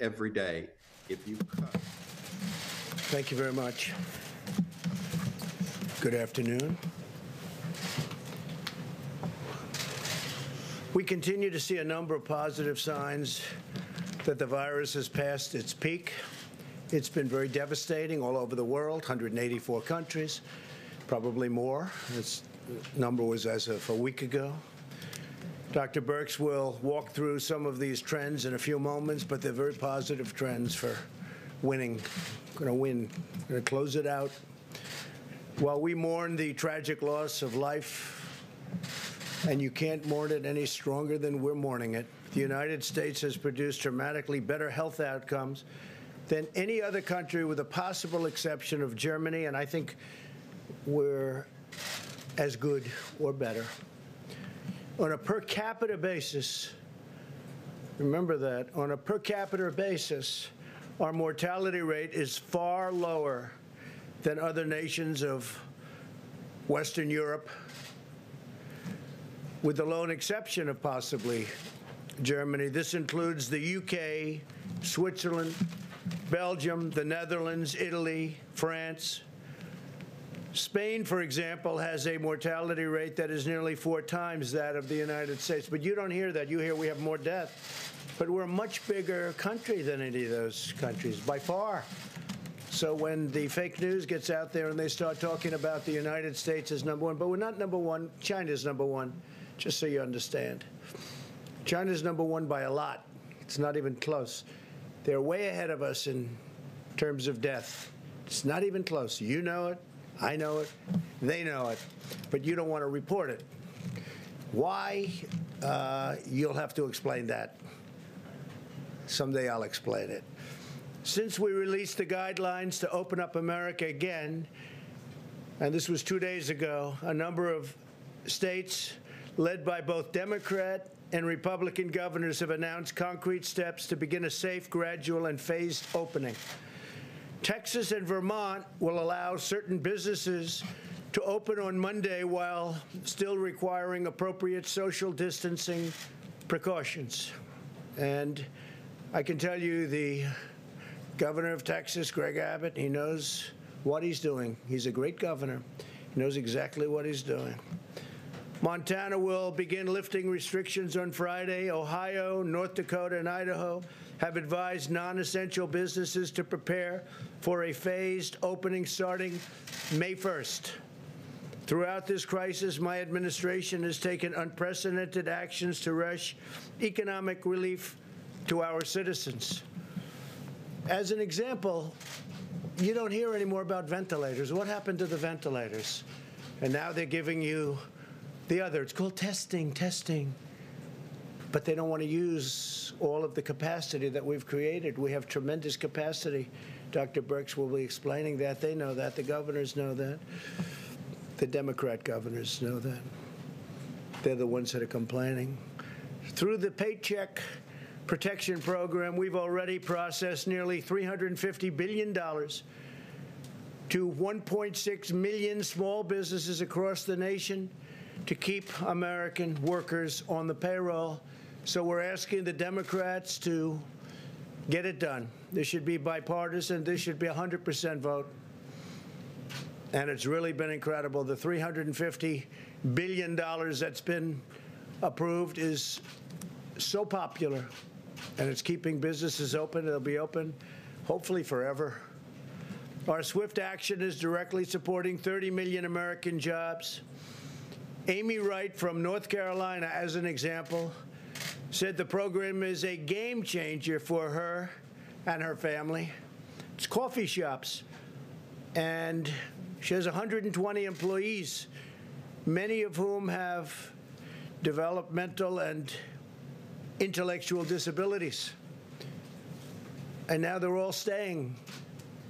every day. If you cut Thank you very much. Good afternoon. We continue to see a number of positive signs that the virus has passed its peak. It's been very devastating all over the world, 184 countries, probably more. This number was as of a week ago. Dr. Birx will walk through some of these trends in a few moments, but they're very positive trends for winning. Going to win. Going to close it out. While we mourn the tragic loss of life, and you can't mourn it any stronger than we're mourning it, the United States has produced dramatically better health outcomes than any other country, with the possible exception of Germany, and I think we're as good or better on a per capita basis, remember that, on a per capita basis, our mortality rate is far lower than other nations of Western Europe, with the lone exception of possibly Germany. This includes the UK, Switzerland, Belgium, the Netherlands, Italy, France, Spain, for example, has a mortality rate that is nearly four times that of the United States. But you don't hear that. You hear we have more death. But we're a much bigger country than any of those countries, by far. So when the fake news gets out there and they start talking about the United States as number one, but we're not number one, China's number one, just so you understand. China's number one by a lot. It's not even close. They're way ahead of us in terms of death. It's not even close. You know it. I know it, they know it, but you don't want to report it. Why? Uh, you'll have to explain that. Someday I'll explain it. Since we released the guidelines to open up America again, and this was two days ago, a number of states, led by both Democrat and Republican governors, have announced concrete steps to begin a safe, gradual, and phased opening. Texas and Vermont will allow certain businesses to open on Monday while still requiring appropriate social distancing precautions. And I can tell you the governor of Texas, Greg Abbott, he knows what he's doing. He's a great governor. He knows exactly what he's doing. Montana will begin lifting restrictions on Friday. Ohio, North Dakota, and Idaho have advised non-essential businesses to prepare for a phased opening starting May 1st. Throughout this crisis, my administration has taken unprecedented actions to rush economic relief to our citizens. As an example, you don't hear any more about ventilators. What happened to the ventilators? And now they're giving you the other. It's called testing, testing but they don't want to use all of the capacity that we've created. We have tremendous capacity. Dr. Birx will be explaining that. They know that. The governors know that. The Democrat governors know that. They're the ones that are complaining. Through the Paycheck Protection Program, we've already processed nearly $350 billion to 1.6 million small businesses across the nation to keep American workers on the payroll so we're asking the Democrats to get it done. This should be bipartisan. This should be 100% vote. And it's really been incredible. The $350 billion that's been approved is so popular, and it's keeping businesses open. They'll be open, hopefully, forever. Our swift action is directly supporting 30 million American jobs. Amy Wright from North Carolina, as an example, said the program is a game changer for her and her family. It's coffee shops. And she has 120 employees, many of whom have developmental and intellectual disabilities. And now they're all staying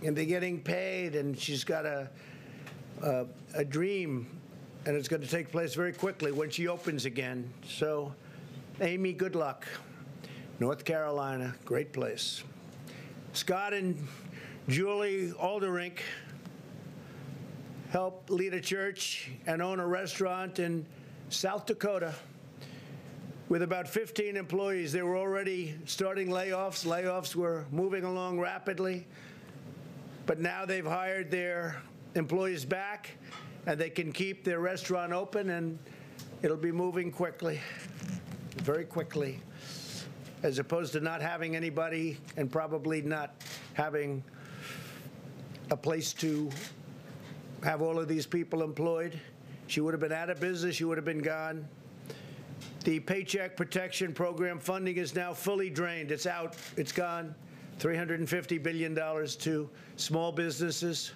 and they're getting paid, and she's got a, a, a dream, and it's going to take place very quickly when she opens again. So Amy, good luck. North Carolina, great place. Scott and Julie Alderink help lead a church and own a restaurant in South Dakota. with about 15 employees. They were already starting layoffs. Layoffs were moving along rapidly. But now they've hired their employees back, and they can keep their restaurant open, and it'll be moving quickly, very quickly, as opposed to not having anybody and probably not having a place to have all of these people employed. She would have been out of business. She would have been gone. The Paycheck Protection Program funding is now fully drained. It's out. It's gone. $350 billion to small businesses.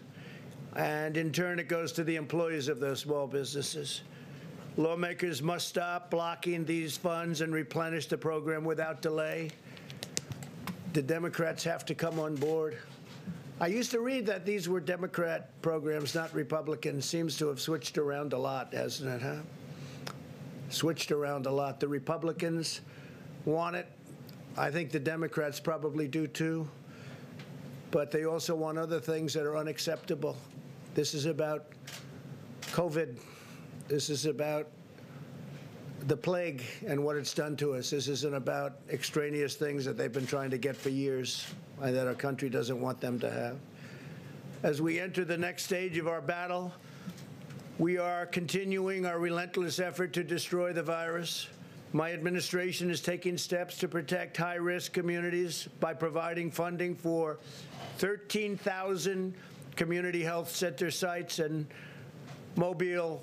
And in turn, it goes to the employees of those small businesses. Lawmakers must stop blocking these funds and replenish the program without delay. The Democrats have to come on board. I used to read that these were Democrat programs, not Republican. Seems to have switched around a lot, hasn't it, huh? Switched around a lot. The Republicans want it. I think the Democrats probably do too. But they also want other things that are unacceptable. This is about COVID. This is about the plague and what it's done to us. This isn't about extraneous things that they've been trying to get for years and that our country doesn't want them to have. As we enter the next stage of our battle, we are continuing our relentless effort to destroy the virus. My administration is taking steps to protect high risk communities by providing funding for 13,000 community health center sites and mobile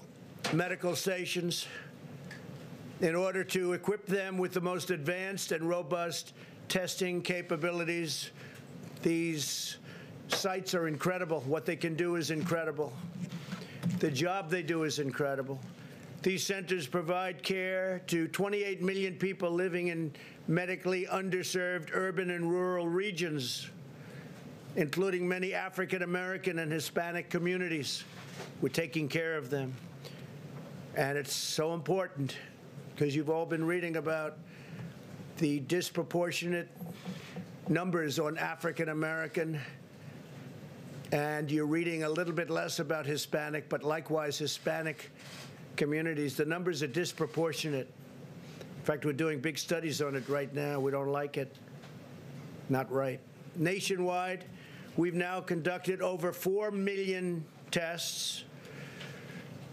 medical stations in order to equip them with the most advanced and robust testing capabilities. These sites are incredible. What they can do is incredible. The job they do is incredible. These centers provide care to 28 million people living in medically underserved urban and rural regions, including many African American and Hispanic communities. We're taking care of them. And it's so important because you've all been reading about the disproportionate numbers on African American, and you're reading a little bit less about Hispanic, but likewise Hispanic communities. The numbers are disproportionate. In fact, we're doing big studies on it right now. We don't like it. Not right. Nationwide, we've now conducted over 4 million tests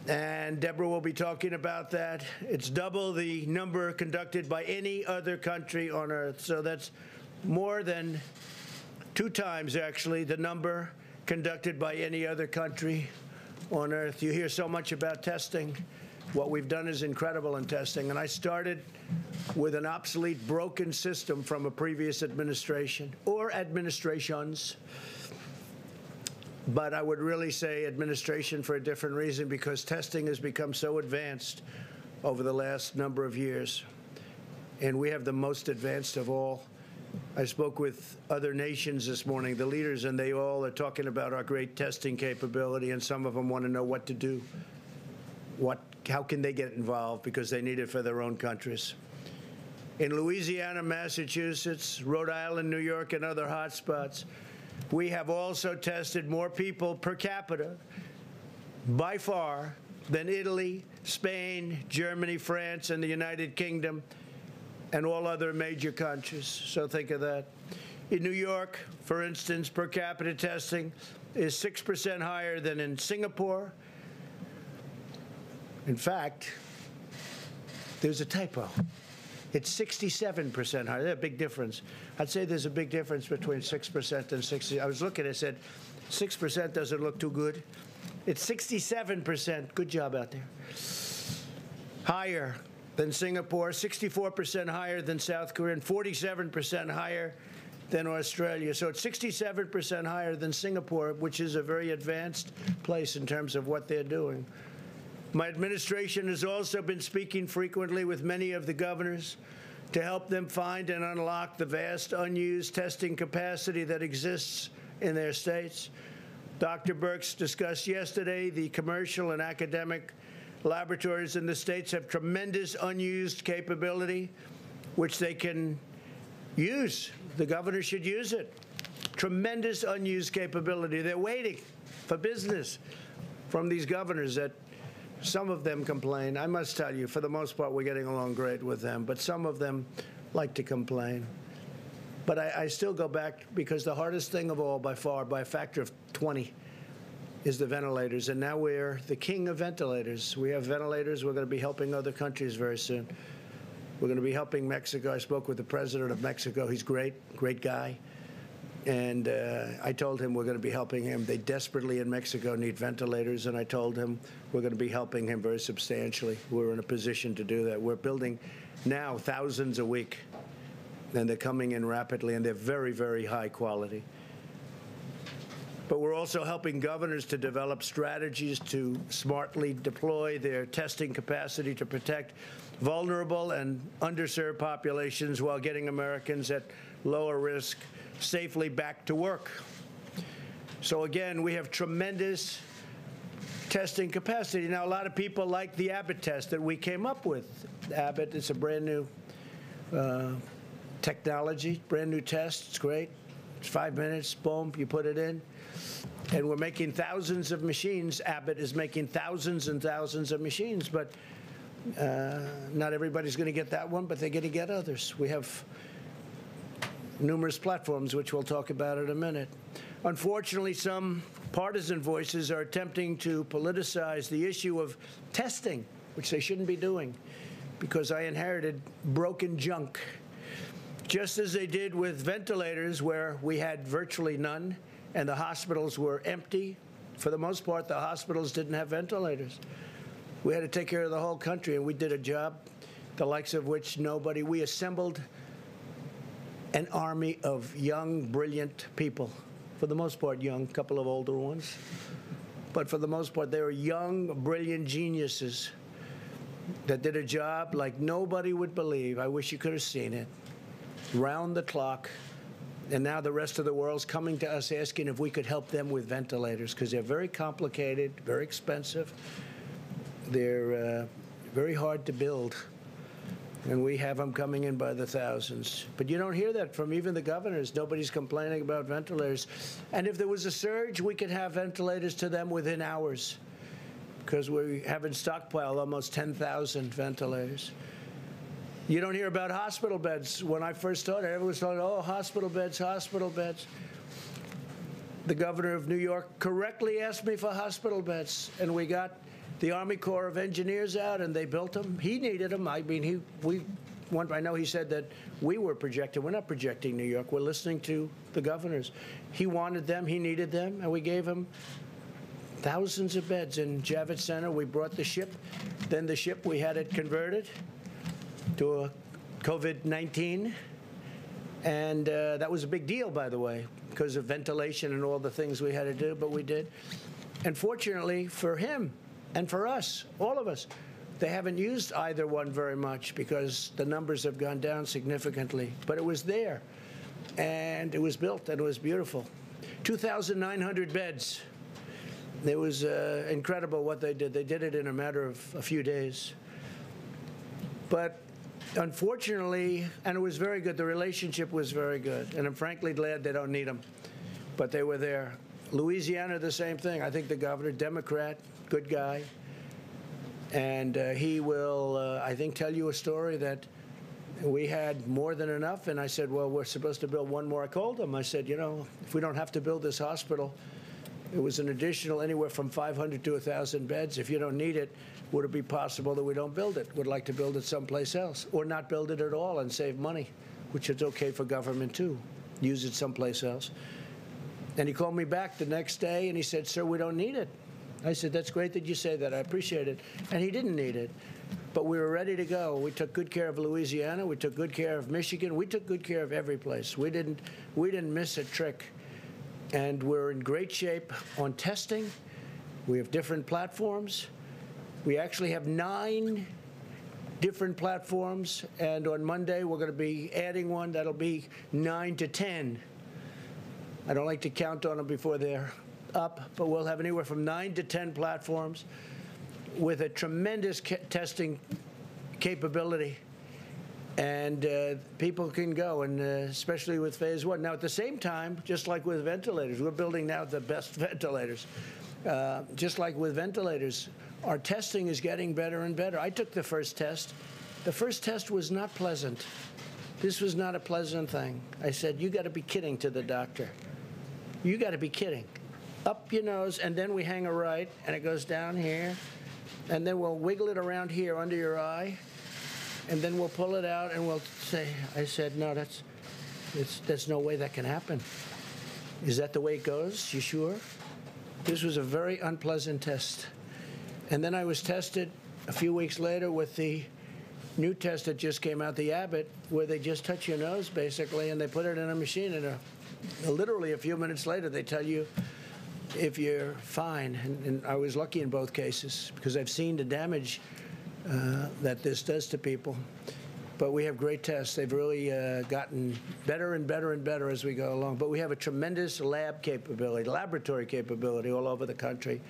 and Deborah will be talking about that. It's double the number conducted by any other country on earth. So that's more than two times, actually, the number conducted by any other country on earth. You hear so much about testing. What we've done is incredible in testing. And I started with an obsolete, broken system from a previous administration or administrations but I would really say administration for a different reason because testing has become so advanced over the last number of years. And we have the most advanced of all. I spoke with other nations this morning, the leaders, and they all are talking about our great testing capability, and some of them want to know what to do. What, how can they get involved because they need it for their own countries. In Louisiana, Massachusetts, Rhode Island, New York, and other hotspots, we have also tested more people per capita by far than Italy, Spain, Germany, France, and the United Kingdom, and all other major countries. So think of that. In New York, for instance, per capita testing is 6% higher than in Singapore. In fact, there's a typo. It's 67% higher. There's a big difference. I'd say there's a big difference between 6% and 60. I was looking, I said, 6% doesn't look too good. It's 67%. Good job out there. Higher than Singapore, 64% higher than South Korea, and 47% higher than Australia. So it's 67% higher than Singapore, which is a very advanced place in terms of what they're doing. My administration has also been speaking frequently with many of the governors to help them find and unlock the vast unused testing capacity that exists in their states. Dr. Birx discussed yesterday the commercial and academic laboratories in the states have tremendous unused capability, which they can use. The governor should use it. Tremendous unused capability. They're waiting for business from these governors that some of them complain. I must tell you, for the most part, we're getting along great with them, but some of them like to complain. But I, I still go back because the hardest thing of all, by far, by a factor of 20, is the ventilators. And now we're the king of ventilators. We have ventilators. We're going to be helping other countries very soon. We're going to be helping Mexico. I spoke with the president of Mexico. He's great, great guy. And uh, I told him we're going to be helping him. They desperately in Mexico need ventilators, and I told him we're going to be helping him very substantially. We're in a position to do that. We're building now thousands a week, and they're coming in rapidly, and they're very, very high quality. But we're also helping governors to develop strategies to smartly deploy their testing capacity to protect vulnerable and underserved populations while getting Americans at lower risk safely back to work. So again, we have tremendous testing capacity. Now, a lot of people like the Abbott test that we came up with. Abbott, it's a brand new uh, technology, brand new test. It's great. It's five minutes, boom, you put it in. And we're making thousands of machines. Abbott is making thousands and thousands of machines, but uh, not everybody's going to get that one, but they're going to get others. We have numerous platforms, which we'll talk about in a minute. Unfortunately, some partisan voices are attempting to politicize the issue of testing, which they shouldn't be doing, because I inherited broken junk. Just as they did with ventilators, where we had virtually none and the hospitals were empty. For the most part, the hospitals didn't have ventilators. We had to take care of the whole country, and we did a job the likes of which nobody. We assembled an army of young, brilliant people. For the most part, young, a couple of older ones. But for the most part, they were young, brilliant geniuses that did a job like nobody would believe. I wish you could have seen it. Round the clock. And now the rest of the world's coming to us asking if we could help them with ventilators because they're very complicated, very expensive. They're uh, very hard to build and we have them coming in by the thousands. But you don't hear that from even the governors. Nobody's complaining about ventilators. And if there was a surge, we could have ventilators to them within hours because we have in stockpile almost 10,000 ventilators. You don't hear about hospital beds. When I first started, everyone was talking, oh, hospital beds, hospital beds. The governor of New York correctly asked me for hospital beds, and we got the Army Corps of Engineers out, and they built them. He needed them. I mean, he we. One, I know he said that we were projecting. We're not projecting New York. We're listening to the governors. He wanted them. He needed them, and we gave him thousands of beds in Javits Center. We brought the ship. Then the ship, we had it converted to a COVID-19. And uh, that was a big deal, by the way, because of ventilation and all the things we had to do, but we did. And fortunately for him, and for us, all of us. They haven't used either one very much because the numbers have gone down significantly, but it was there. And it was built and it was beautiful. 2,900 beds. It was uh, incredible what they did. They did it in a matter of a few days. But unfortunately, and it was very good, the relationship was very good. And I'm frankly glad they don't need them, but they were there. Louisiana, the same thing. I think the governor, Democrat, good guy. And uh, he will, uh, I think, tell you a story that we had more than enough. And I said, well, we're supposed to build one more. I called him. I said, you know, if we don't have to build this hospital, it was an additional anywhere from 500 to 1,000 beds. If you don't need it, would it be possible that we don't build it? Would like to build it someplace else or not build it at all and save money, which is okay for government too. Use it someplace else. And he called me back the next day and he said, sir, we don't need it. I said, that's great that you say that. I appreciate it. And he didn't need it. But we were ready to go. We took good care of Louisiana. We took good care of Michigan. We took good care of every place. We didn't, we didn't miss a trick. And we're in great shape on testing. We have different platforms. We actually have nine different platforms. And on Monday, we're going to be adding one that'll be nine to 10. I don't like to count on them before they're up, but we'll have anywhere from nine to 10 platforms with a tremendous ca testing capability. And uh, people can go, and uh, especially with phase one. Now, at the same time, just like with ventilators, we're building now the best ventilators. Uh, just like with ventilators, our testing is getting better and better. I took the first test. The first test was not pleasant. This was not a pleasant thing. I said, You got to be kidding to the doctor. You got to be kidding. Up your nose, and then we hang a right, and it goes down here, and then we'll wiggle it around here under your eye, and then we'll pull it out, and we'll say, I said, No, that's, it's, there's no way that can happen. Is that the way it goes? You sure? This was a very unpleasant test. And then I was tested a few weeks later with the new test that just came out, the Abbott, where they just touch your nose basically, and they put it in a machine, and a, literally a few minutes later they tell you if you're fine. And, and I was lucky in both cases because I've seen the damage uh, that this does to people. But we have great tests. They've really uh, gotten better and better and better as we go along. But we have a tremendous lab capability, laboratory capability all over the country.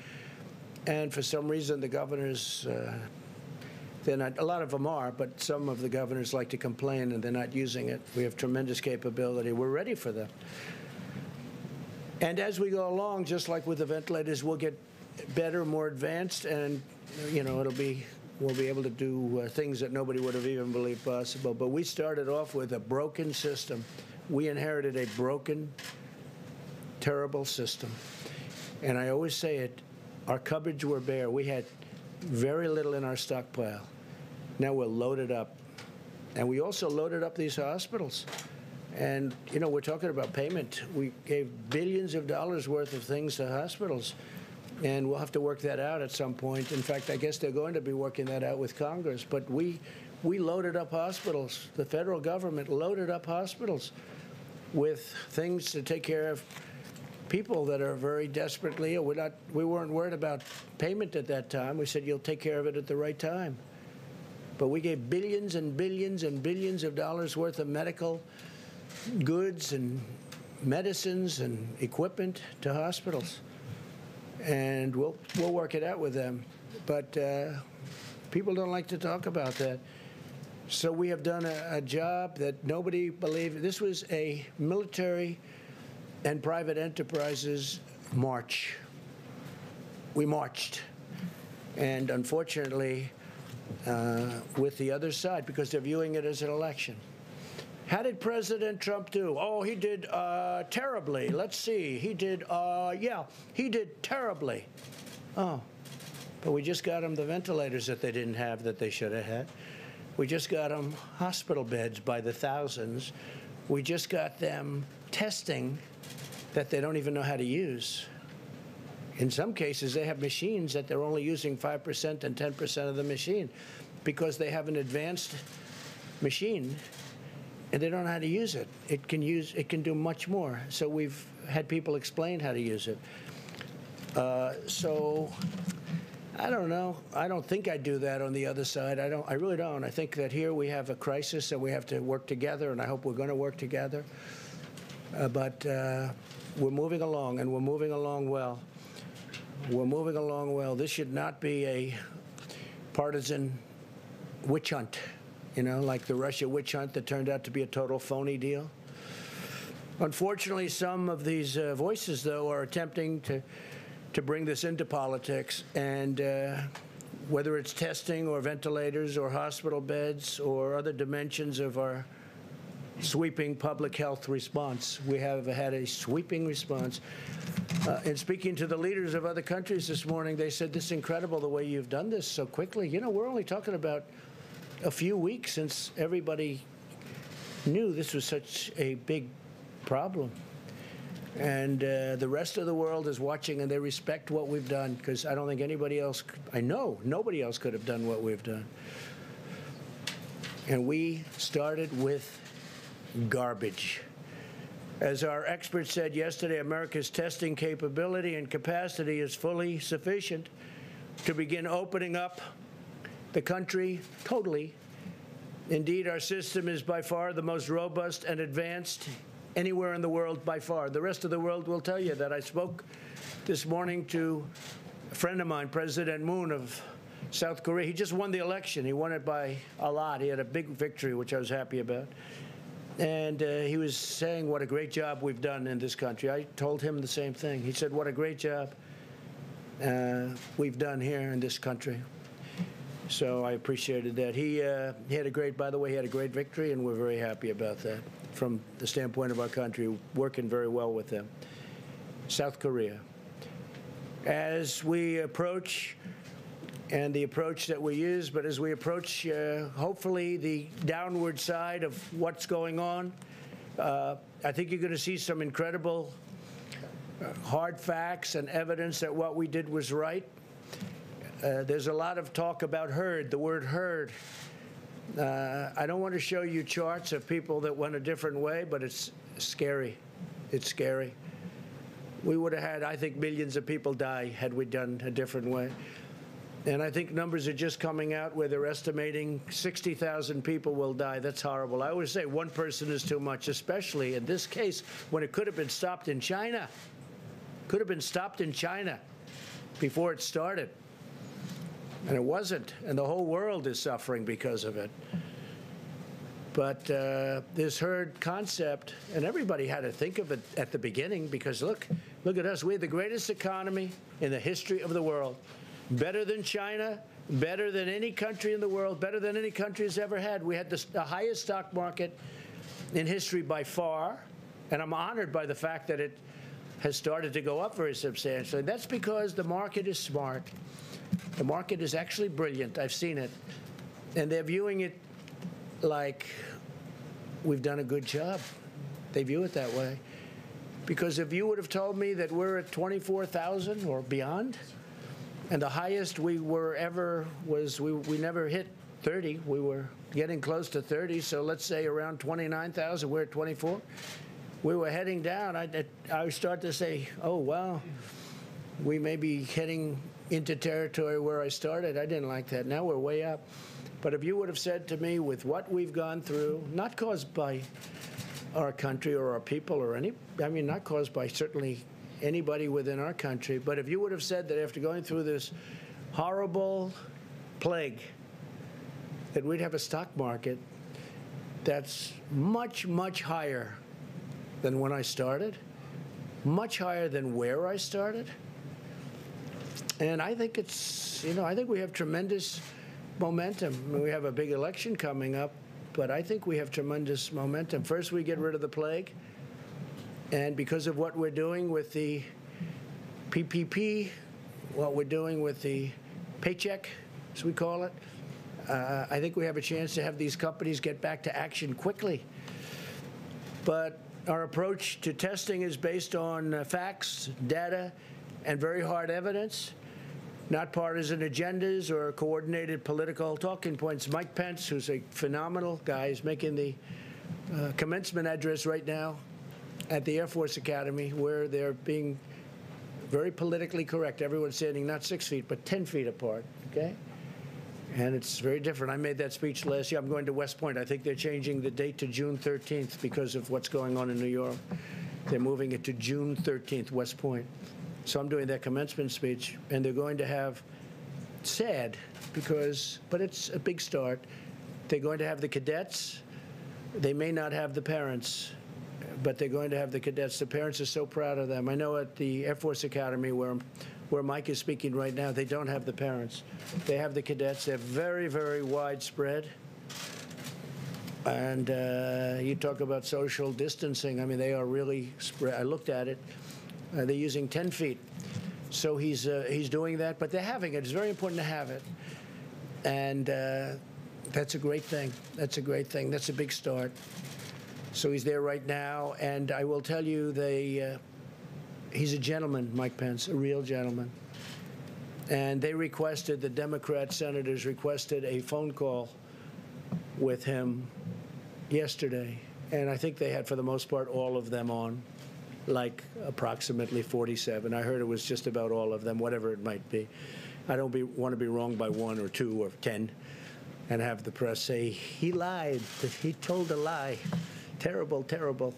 And for some reason, the governors, uh, they're not, a lot of them are, but some of the governors like to complain and they're not using it. We have tremendous capability. We're ready for them. And as we go along, just like with the ventilators, we'll get better, more advanced, and, you know, it'll be we'll be able to do uh, things that nobody would have even believed possible. But we started off with a broken system. We inherited a broken, terrible system. And I always say it, our cupboards were bare. We had very little in our stockpile. Now we're loaded up. And we also loaded up these hospitals. And, you know, we're talking about payment. We gave billions of dollars worth of things to hospitals and we'll have to work that out at some point. In fact, I guess they're going to be working that out with Congress. But we, we loaded up hospitals. The federal government loaded up hospitals with things to take care of people that are very desperately ill. We're not, we weren't worried about payment at that time. We said you'll take care of it at the right time. But we gave billions and billions and billions of dollars worth of medical goods and medicines and equipment to hospitals and we'll we'll work it out with them. But uh, people don't like to talk about that. So we have done a, a job that nobody believed. This was a military and private enterprises march. We marched, and unfortunately, uh, with the other side, because they're viewing it as an election. How did President Trump do? Oh, he did uh, terribly. Let's see. He did, uh, yeah, he did terribly. Oh, but we just got him the ventilators that they didn't have that they should have had. We just got them hospital beds by the thousands. We just got them testing that they don't even know how to use. In some cases, they have machines that they're only using 5% and 10% of the machine because they have an advanced machine and they don't know how to use it. It can use it can do much more. So we've had people explain how to use it. Uh, so I don't know. I don't think I'd do that on the other side. I don't. I really don't. I think that here we have a crisis and we have to work together, and I hope we're going to work together. Uh, but uh, we're moving along, and we're moving along well. We're moving along well. This should not be a partisan witch hunt you know, like the Russia witch hunt that turned out to be a total phony deal. Unfortunately, some of these uh, voices, though, are attempting to to bring this into politics, and uh, whether it's testing or ventilators or hospital beds or other dimensions of our sweeping public health response, we have had a sweeping response. Uh, and speaking to the leaders of other countries this morning, they said, "This is incredible the way you've done this so quickly." You know, we're only talking about a few weeks since everybody knew this was such a big problem. And uh, the rest of the world is watching and they respect what we've done because I don't think anybody else, I know nobody else could have done what we've done. And we started with garbage. As our expert said yesterday, America's testing capability and capacity is fully sufficient to begin opening up the country totally. Indeed, our system is by far the most robust and advanced anywhere in the world by far. The rest of the world will tell you that. I spoke this morning to a friend of mine, President Moon of South Korea. He just won the election. He won it by a lot. He had a big victory, which I was happy about. And uh, he was saying what a great job we've done in this country. I told him the same thing. He said, What a great job. uh, we've done here in this country. So I appreciated that. He, uh, he had a great, by the way, he had a great victory, and we're very happy about that from the standpoint of our country, working very well with them. South Korea. As we approach, and the approach that we use, but as we approach, uh, hopefully, the downward side of what's going on, uh, I think you're going to see some incredible uh, hard facts and evidence that what we did was right. Uh, there's a lot of talk about herd, the word herd. Uh, I don't want to show you charts of people that went a different way, but it's scary. It's scary. We would have had, I think, millions of people die had we done a different way. And I think numbers are just coming out where they're estimating 60,000 people will die. That's horrible. I always say one person is too much, especially in this case when it could have been stopped in China. Could have been stopped in China before it started. And it wasn't. And the whole world is suffering because of it. But uh, this herd concept, and everybody had to think of it at the beginning because look, look at us. We have the greatest economy in the history of the world. Better than China, better than any country in the world, better than any country has ever had. We had the, the highest stock market in history by far. And I'm honored by the fact that it has started to go up very substantially. That's because the market is smart. The market is actually brilliant. I've seen it. And they're viewing it like we've done a good job. They view it that way. Because if you would have told me that we're at 24,000 or beyond, and the highest we were ever was we, we never hit 30. We were getting close to 30. So let's say around 29,000. We're at 24. We were heading down. I, I start to say, oh, well, we may be heading into territory where I started. I didn't like that. Now we're way up. But if you would have said to me, with what we've gone through, not caused by our country or our people or any, I mean, not caused by certainly anybody within our country, but if you would have said that after going through this horrible plague, that we'd have a stock market that's much, much higher than when I started, much higher than where I started. And I think it's, you know, I think we have tremendous momentum. I mean, we have a big election coming up, but I think we have tremendous momentum. First, we get rid of the plague. And because of what we're doing with the PPP, what we're doing with the paycheck, as we call it, uh, I think we have a chance to have these companies get back to action quickly. But our approach to testing is based on uh, facts, data, and very hard evidence not partisan agendas or coordinated political talking points. Mike Pence, who's a phenomenal guy, is making the uh, commencement address right now at the Air Force Academy, where they're being very politically correct. Everyone's standing not six feet, but 10 feet apart, okay? And it's very different. I made that speech last year. I'm going to West Point. I think they're changing the date to June 13th because of what's going on in New York. They're moving it to June 13th, West Point. So I'm doing that commencement speech, and they're going to have, sad, because, but it's a big start. They're going to have the cadets. They may not have the parents, but they're going to have the cadets. The parents are so proud of them. I know at the Air Force Academy, where where Mike is speaking right now, they don't have the parents. They have the cadets. They're very, very widespread. And uh, you talk about social distancing. I mean, they are really spread. I looked at it. Uh, they're using 10 feet. So he's, uh, he's doing that, but they're having it. It's very important to have it. And uh, that's a great thing. That's a great thing. That's a big start. So he's there right now. And I will tell you, they, uh, he's a gentleman, Mike Pence, a real gentleman. And they requested, the Democrat senators requested a phone call with him yesterday. And I think they had, for the most part, all of them on like approximately 47. I heard it was just about all of them, whatever it might be. I don't be, want to be wrong by one or two or 10 and have the press say, he lied, that he told a lie. Terrible, terrible.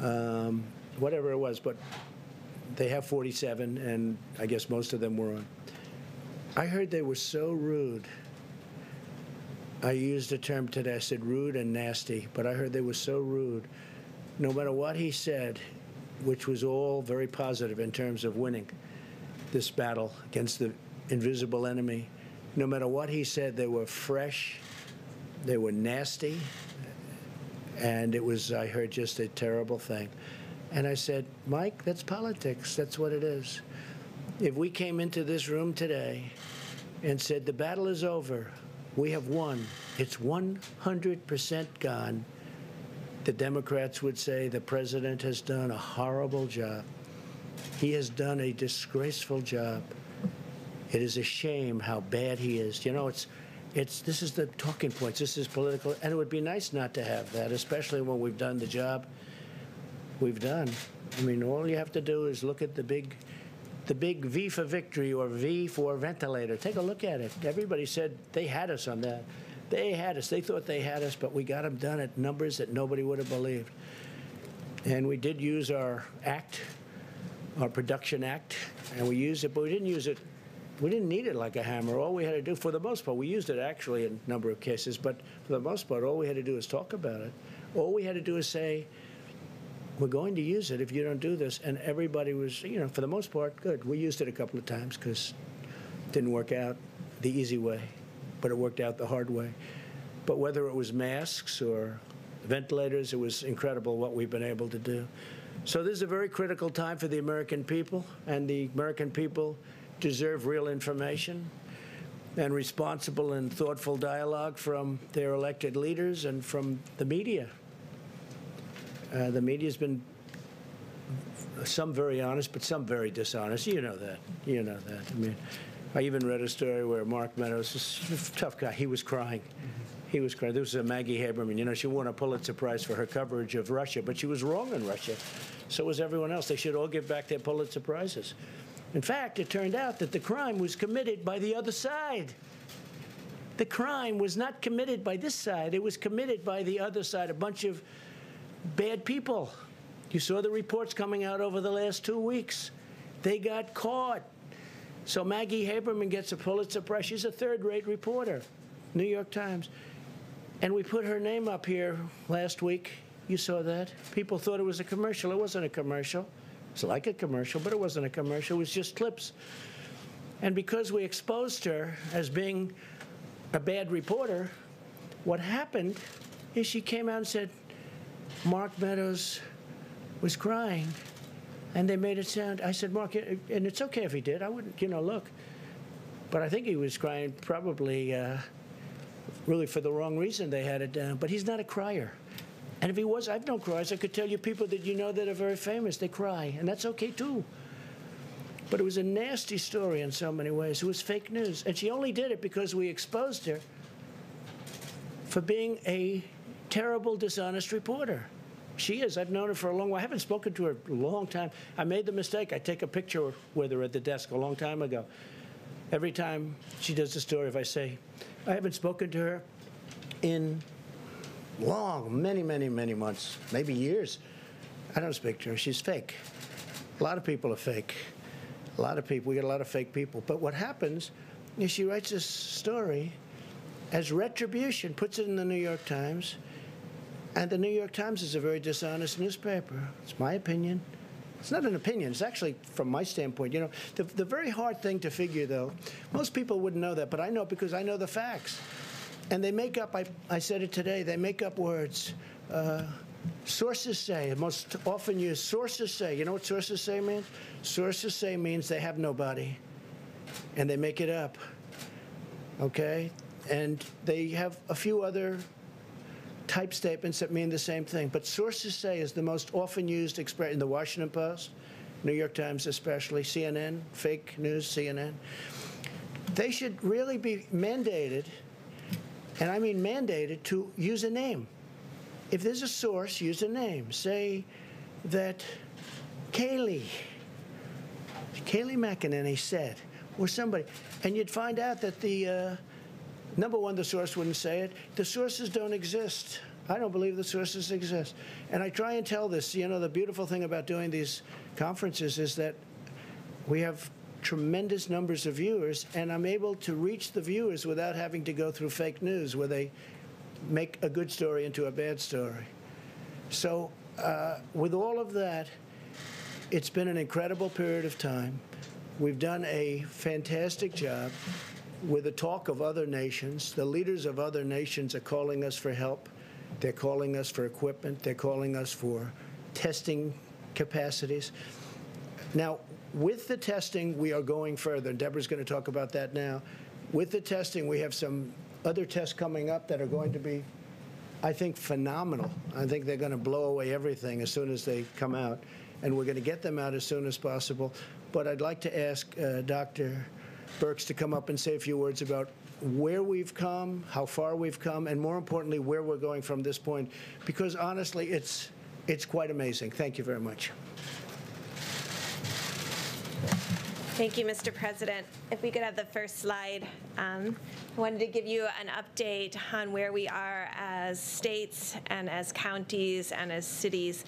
Um, whatever it was, but they have 47, and I guess most of them were on. I heard they were so rude. I used a term today, I said rude and nasty, but I heard they were so rude. No matter what he said, which was all very positive in terms of winning. this battle against the invisible enemy. No matter what he said, they were fresh, they were nasty, and it was, I heard, just a terrible thing. And I said, Mike, that's politics. That's what it is. If we came into this room today and said, the battle is over, we have won, it's 100% gone, the Democrats would say the president has done a horrible job. He has done a disgraceful job. It is a shame how bad he is. You know, it's, it's, this is the talking points. This is political, and it would be nice not to have that, especially when we've done the job we've done. I mean, all you have to do is look at the big, the big V for victory or V for ventilator. Take a look at it. Everybody said they had us on that. They had us. They thought they had us, but we got them done at numbers that nobody would have believed. And we did use our act, our production act, and we used it, but we didn't use it. We didn't need it like a hammer. All we had to do, for the most part, we used it actually in a number of cases, but for the most part, all we had to do is talk about it. All we had to do is say, we're going to use it if you don't do this. And everybody was, you know, for the most part, good. We used it a couple of times because it didn't work out the easy way, but it worked out the hard way. But whether it was masks or ventilators, it was incredible what we've been able to do. So this is a very critical time for the American people, and the American people deserve real information and responsible and thoughtful dialogue from their elected leaders and from the media. Uh, the media's been some very honest, but some very dishonest. You know that. You know that. I mean, I even read a story where Mark Meadows, tough guy, he was crying. He was crying. This was a Maggie Haberman. You know, she won a Pulitzer Prize for her coverage of Russia, but she was wrong in Russia. So was everyone else. They should all give back their Pulitzer Prizes. In fact, it turned out that the crime was committed by the other side. The crime was not committed by this side. It was committed by the other side, a bunch of bad people. You saw the reports coming out over the last two weeks. They got caught. So Maggie Haberman gets a Pulitzer Prize. She's a third-rate reporter, New York Times. And we put her name up here last week. You saw that. People thought it was a commercial. It wasn't a commercial. It's like a commercial, but it wasn't a commercial. It was just clips. And because we exposed her as being a bad reporter, what happened is she came out and said, Mark Meadows was crying, and they made it sound. I said, Mark, and it's okay if he did. I wouldn't, you know, look. But I think he was crying probably uh, really for the wrong reason. They had it down. But he's not a crier. And if he was, I've known criers. I could tell you people that you know that are very famous. They cry, and that's okay too. But it was a nasty story in so many ways. It was fake news. And she only did it because we exposed her for being a terrible, dishonest reporter. She is. I've known her for a long while. I haven't spoken to her a long time. I made the mistake. I take a picture with her at the desk a long time ago. Every time she does a story, if I say, I haven't spoken to her in long, many, many, many months, maybe years, I don't speak to her. She's fake. A lot of people are fake. A lot of people, we get a lot of fake people. But what happens is she writes this story as retribution, puts it in the New York Times, and the New York Times is a very dishonest newspaper. It's my opinion. It's not an opinion. It's actually, from my standpoint, you know, the, the very hard thing to figure, though, most people wouldn't know that, but I know because I know the facts. And they make up, I, I said it today, they make up words. Uh, sources say, most often used, sources say. You know what sources say means? Sources say means they have nobody, and they make it up. Okay? And they have a few other type statements that mean the same thing. But sources say is the most often used expression in the Washington Post, New York Times especially, CNN, fake news, CNN. They should really be mandated, and I mean mandated, to use a name. If there's a source, use a name. Say that Kayleigh, Kayleigh McEnany said, or somebody, and you'd find out that the uh, Number one, the source wouldn't say it. The sources don't exist. I don't believe the sources exist. And I try and tell this. You know, the beautiful thing about doing these conferences is that we have tremendous numbers of viewers, and I'm able to reach the viewers without having to go through fake news where they make a good story into a bad story. So, uh, with all of that, it's been an incredible period of time. We've done a fantastic job with the talk of other nations. The leaders of other nations are calling us for help. They're calling us for equipment. They're calling us for testing capacities. Now, with the testing, we are going further. Deborah's going to talk about that now. With the testing, we have some other tests coming up that are going to be, I think, phenomenal. I think they're going to blow away everything as soon as they come out, and we're going to get them out as soon as possible. But I'd like to ask uh, Dr. Birx to come up and say a few words about where we've come, how far we've come, and more importantly, where we're going from this point, because honestly, it's, it's quite amazing. Thank you very much. Thank you, Mr. President. If we could have the first slide. Um, I wanted to give you an update on where we are as states and as counties and as cities.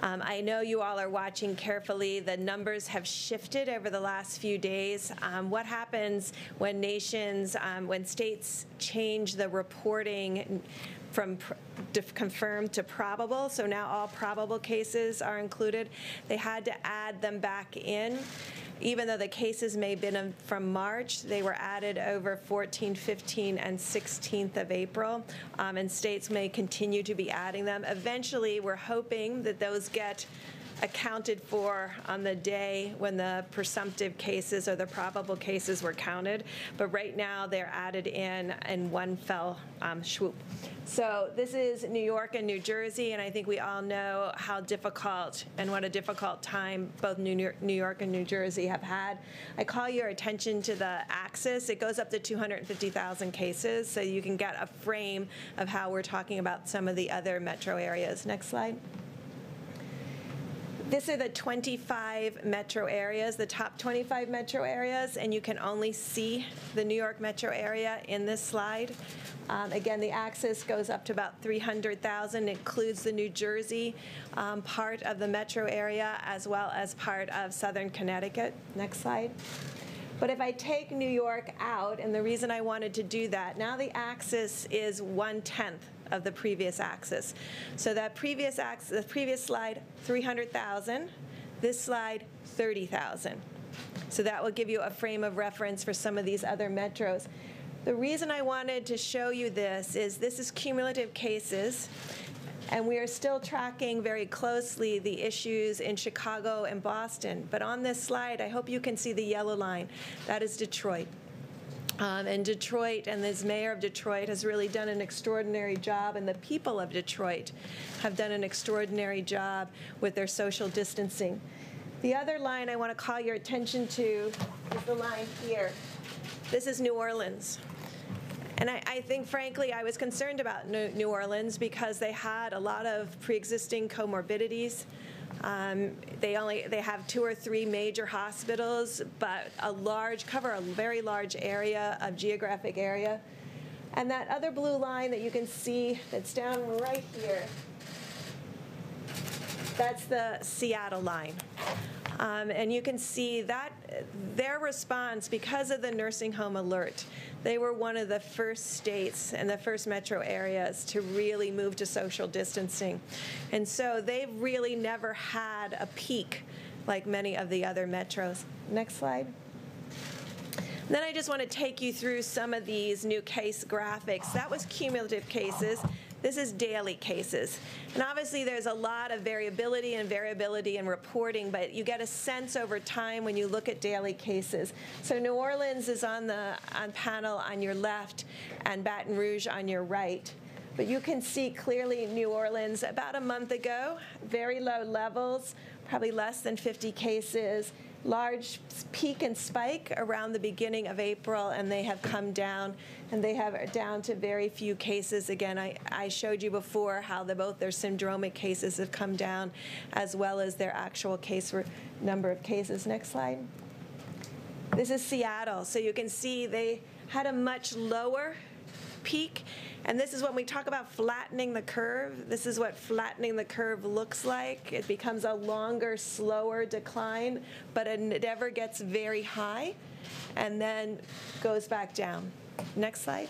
Um, I know you all are watching carefully. The numbers have shifted over the last few days. Um, what happens when nations, um, when states change the reporting from pr- confirmed to probable, so now all probable cases are included. They had to add them back in. Even though the cases may have been from March, they were added over 14, 15, and 16th of April, um, and states may continue to be adding them. Eventually, we're hoping that those get accounted for on the day when the presumptive cases or the probable cases were counted. But right now, they're added in in one fell um, swoop. So this is New York and New Jersey, and I think we all know how difficult and what a difficult time both New York, New York and New Jersey have had. I call your attention to the axis. It goes up to 250,000 cases, so you can get a frame of how we're talking about some of the other metro areas. Next slide. This are the 25 metro areas, the top 25 metro areas, and you can only see the New York metro area in this slide. Um, again, the axis goes up to about 300,000, includes the New Jersey um, part of the metro area as well as part of southern Connecticut. Next slide. But if I take New York out, and the reason I wanted to do that, now the axis is one tenth of the previous axis. So that previous axis, the previous slide, 300,000. This slide, 30,000. So that will give you a frame of reference for some of these other metros. The reason I wanted to show you this is this is cumulative cases. And we are still tracking very closely the issues in Chicago and Boston. But on this slide, I hope you can see the yellow line. That is Detroit. Um, and Detroit and this mayor of Detroit has really done an extraordinary job, and the people of Detroit have done an extraordinary job with their social distancing. The other line I want to call your attention to is the line here. This is New Orleans. And I, I, think, frankly, I was concerned about New Orleans because they had a lot of pre-existing comorbidities. Um, they only they have two or three major hospitals, but a large cover a very large area of geographic area. And that other blue line that you can see that's down right here, that's the Seattle line. Um, and you can see that their response, because of the nursing home alert, they were one of the first states and the first metro areas to really move to social distancing. And so they've really never had a peak like many of the other metros. Next slide. Then I just want to take you through some of these new case graphics. That was cumulative cases. This is daily cases. And obviously, there's a lot of variability and variability in reporting, but you get a sense over time when you look at daily cases. So New Orleans is on the on panel on your left and Baton Rouge on your right. But you can see clearly New Orleans about a month ago, very low levels, probably less than 50 cases large peak and spike around the beginning of April, and they have come down, and they have down to very few cases. Again, I, I showed you before how the, both their syndromic cases have come down, as well as their actual case number of cases. Next slide. This is Seattle, so you can see they had a much lower peak and this is when we talk about flattening the curve. This is what flattening the curve looks like. It becomes a longer, slower decline, but it never gets very high and then goes back down. Next slide.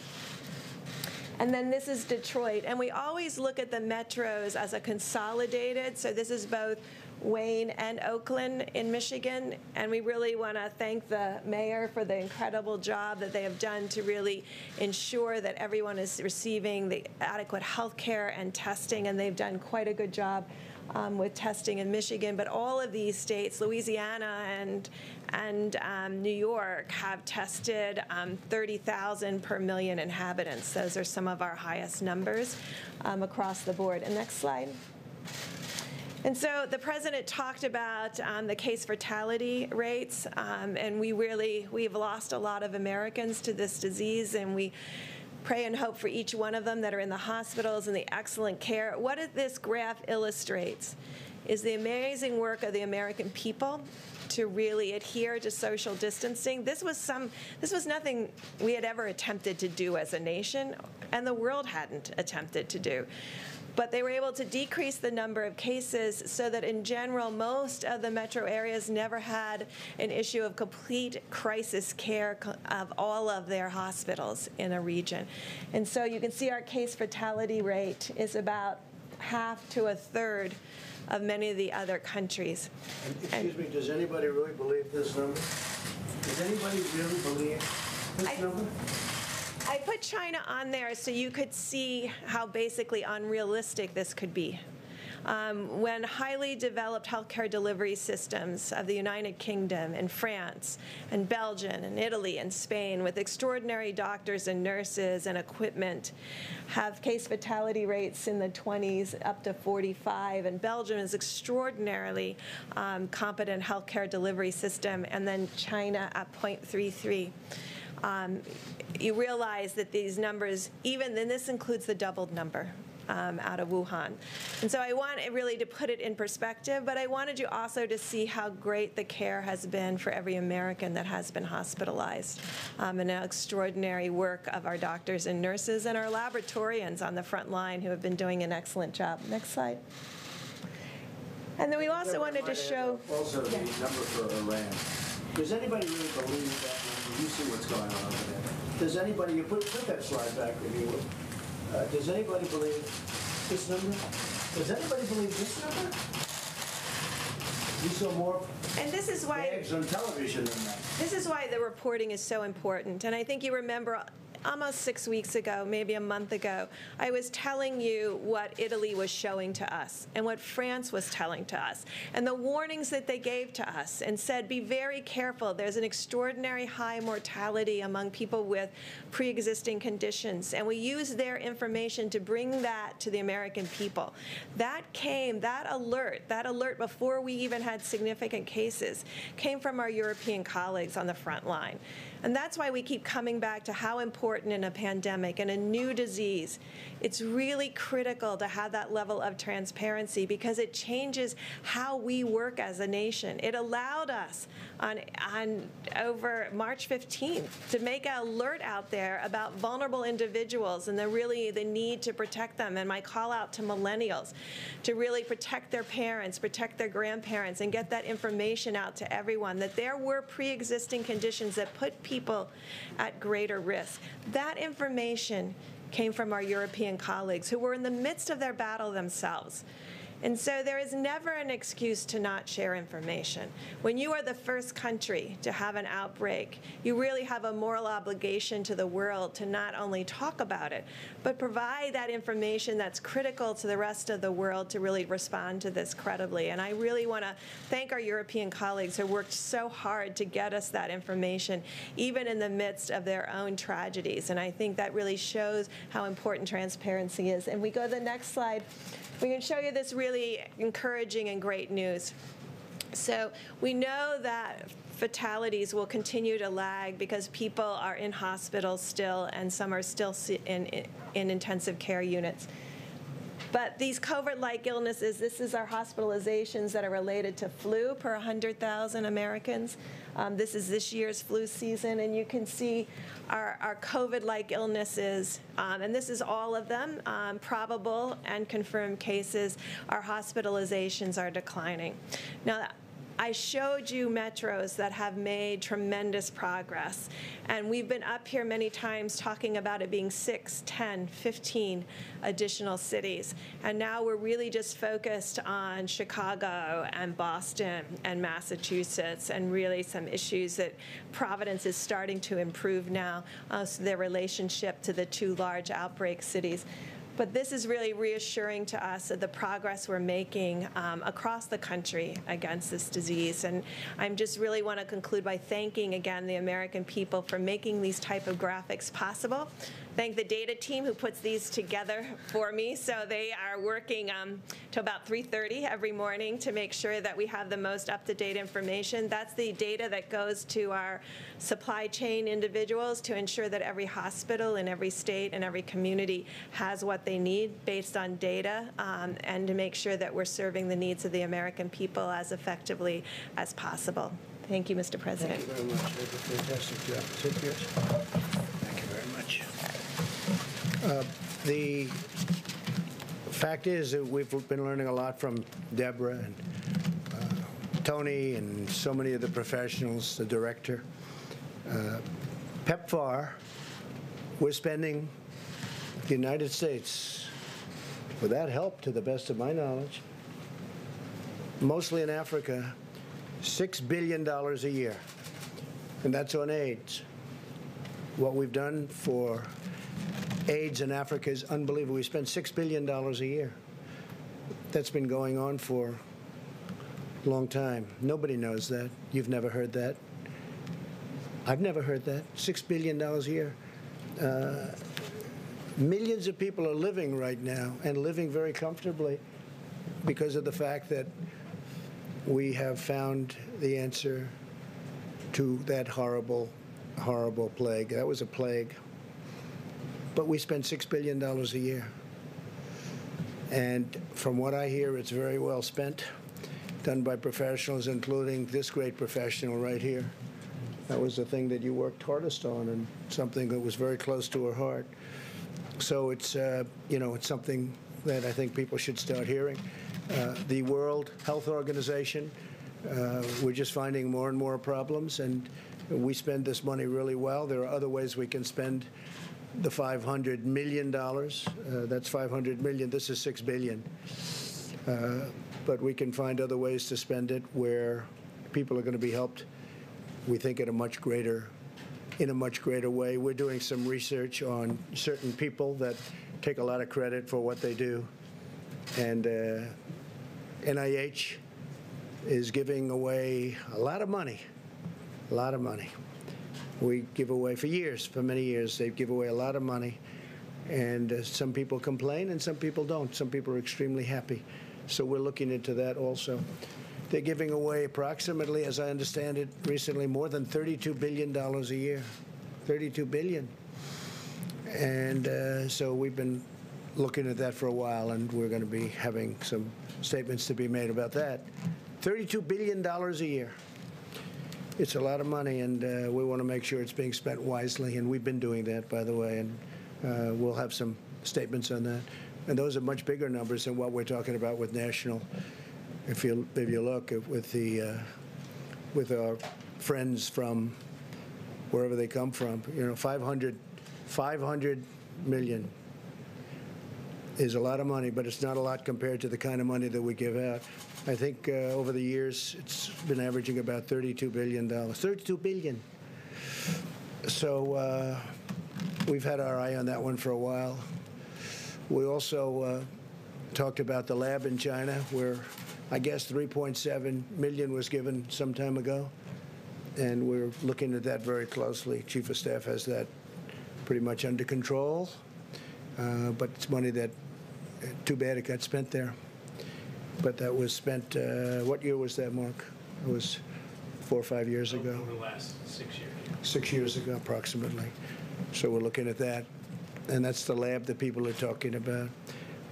And then this is Detroit. And we always look at the metros as a consolidated. So this is both Wayne and Oakland in Michigan. And we really want to thank the mayor for the incredible job that they have done to really ensure that everyone is receiving the adequate health care and testing. And they've done quite a good job um, with testing in Michigan. But all of these states, Louisiana and and um, New York have tested um, 30,000 per million inhabitants. Those are some of our highest numbers um, across the board. And next slide. And so the president talked about um, the case fatality rates, um, and we really we've lost a lot of Americans to this disease, and we pray and hope for each one of them that are in the hospitals and the excellent care. What this graph illustrates is the amazing work of the American people to really adhere to social distancing. This was some this was nothing we had ever attempted to do as a nation and the world hadn't attempted to do but they were able to decrease the number of cases so that in general most of the metro areas never had an issue of complete crisis care of all of their hospitals in a region. And so you can see our case fatality rate is about half to a third of many of the other countries. And, excuse me, does anybody really believe this number? Does anybody really believe this I, number? I put China on there so you could see how basically unrealistic this could be. Um, when highly developed healthcare delivery systems of the United Kingdom and France and Belgium and Italy and Spain with extraordinary doctors and nurses and equipment have case fatality rates in the 20s up to 45 and Belgium is extraordinarily um, competent healthcare delivery system and then China at 0.33 um, you realize that these numbers, even then this includes the doubled number. Um, out of Wuhan. And so I want it really to put it in perspective, but I wanted you also to see how great the care has been for every American that has been hospitalized um, and the extraordinary work of our doctors and nurses and our laboratorians on the front line who have been doing an excellent job. Next slide. And then we also wanted to show. Also, the number for Iran. Does anybody really believe that you see what's going on over there. Does anybody, you put, put that slide back if you would. Uh, does anybody believe this number? Does anybody believe this number? You saw more and this is why eggs on television than that. This is why the reporting is so important. And I think you remember almost six weeks ago, maybe a month ago, I was telling you what Italy was showing to us and what France was telling to us and the warnings that they gave to us and said, be very careful. There's an extraordinary high mortality among people with pre existing conditions. And we used their information to bring that to the American people. That came, that alert, that alert before we even had significant cases, came from our European colleagues on the front line. And that's why we keep coming back to how important in a pandemic and a new disease, it's really critical to have that level of transparency because it changes how we work as a nation. It allowed us on, on over March 15th to make an alert out there about vulnerable individuals and the really the need to protect them. And my call out to millennials to really protect their parents, protect their grandparents, and get that information out to everyone that there were pre-existing conditions that put people at greater risk. That information came from our European colleagues who were in the midst of their battle themselves. And so there is never an excuse to not share information. When you are the first country to have an outbreak, you really have a moral obligation to the world to not only talk about it, but provide that information that's critical to the rest of the world to really respond to this credibly. And I really want to thank our European colleagues who worked so hard to get us that information, even in the midst of their own tragedies. And I think that really shows how important transparency is. And we go to the next slide. We can show you this really encouraging and great news. So we know that fatalities will continue to lag because people are in hospitals still and some are still in, in intensive care units. But these COVID-like illnesses, this is our hospitalizations that are related to flu per 100,000 Americans. Um, this is this year's flu season, and you can see our, our COVID-like illnesses, um, and this is all of them, um, probable and confirmed cases. Our hospitalizations are declining. Now, I showed you metros that have made tremendous progress. And we've been up here many times talking about it being six, 10, 15 additional cities. And now we're really just focused on Chicago and Boston and Massachusetts and really some issues that Providence is starting to improve now, uh, so their relationship to the two large outbreak cities. But this is really reassuring to us of the progress we're making um, across the country against this disease. And I'm just really want to conclude by thanking again the American people for making these type of graphics possible. Thank the data team who puts these together for me. So they are working um, to about 3:30 every morning to make sure that we have the most up-to-date information. That's the data that goes to our supply chain individuals to ensure that every hospital in every state and every community has what they need based on data um, and to make sure that we're serving the needs of the American people as effectively as possible. Thank you, Mr. President. Thank you very much. You did a fantastic job. Sit here. Thank you very much. Uh, The fact is that we've been learning a lot from Deborah and uh, Tony and so many of the professionals, the director. Uh, PEPFAR, we're spending the United States, with that help, to the best of my knowledge, mostly in Africa, $6 billion a year. And that's on AIDS. What we've done for AIDS in Africa is unbelievable. We spend $6 billion a year. That's been going on for a long time. Nobody knows that. You've never heard that. I've never heard that. $6 billion a year. Uh, millions of people are living right now and living very comfortably because of the fact that we have found the answer to that horrible, horrible plague. That was a plague. But we spend $6 billion a year. And from what I hear, it's very well spent, done by professionals, including this great professional right here. That was the thing that you worked hardest on and something that was very close to her heart. So it's, uh, you know, it's something that I think people should start hearing. Uh, the World Health Organization, uh, we're just finding more and more problems, and we spend this money really well. There are other ways we can spend the 500 million dollars. Uh, that's 500 million. This is six billion. Uh, but we can find other ways to spend it where people are going to be helped. We think at a much greater, in a much greater way. We're doing some research on certain people that take a lot of credit for what they do, and uh, NIH is giving away a lot of money, a lot of money. We give away for years, for many years, they give away a lot of money. And uh, some people complain and some people don't. Some people are extremely happy. So we're looking into that also. They're giving away approximately, as I understand it, recently more than $32 billion a year. 32 billion. And uh, so we've been looking at that for a while, and we're going to be having some statements to be made about that. $32 billion a year. It's a lot of money, and uh, we want to make sure it's being spent wisely, and we've been doing that, by the way, and uh, we'll have some statements on that. And those are much bigger numbers than what we're talking about with national. If you if you look at, with the uh, with our friends from wherever they come from, you know, 500, 500 million is a lot of money, but it's not a lot compared to the kind of money that we give out. I think uh, over the years, it's been averaging about $32 billion. 32 billion. So uh, we've had our eye on that one for a while. We also uh, talked about the lab in China, where I guess 3.7 million was given some time ago, and we're looking at that very closely. Chief of Staff has that pretty much under control, uh, but it's money that, too bad it got spent there. But that was spent, uh, what year was that, Mark? It was four or five years ago Over the last six years. six years ago approximately. So we're looking at that. And that's the lab that people are talking about.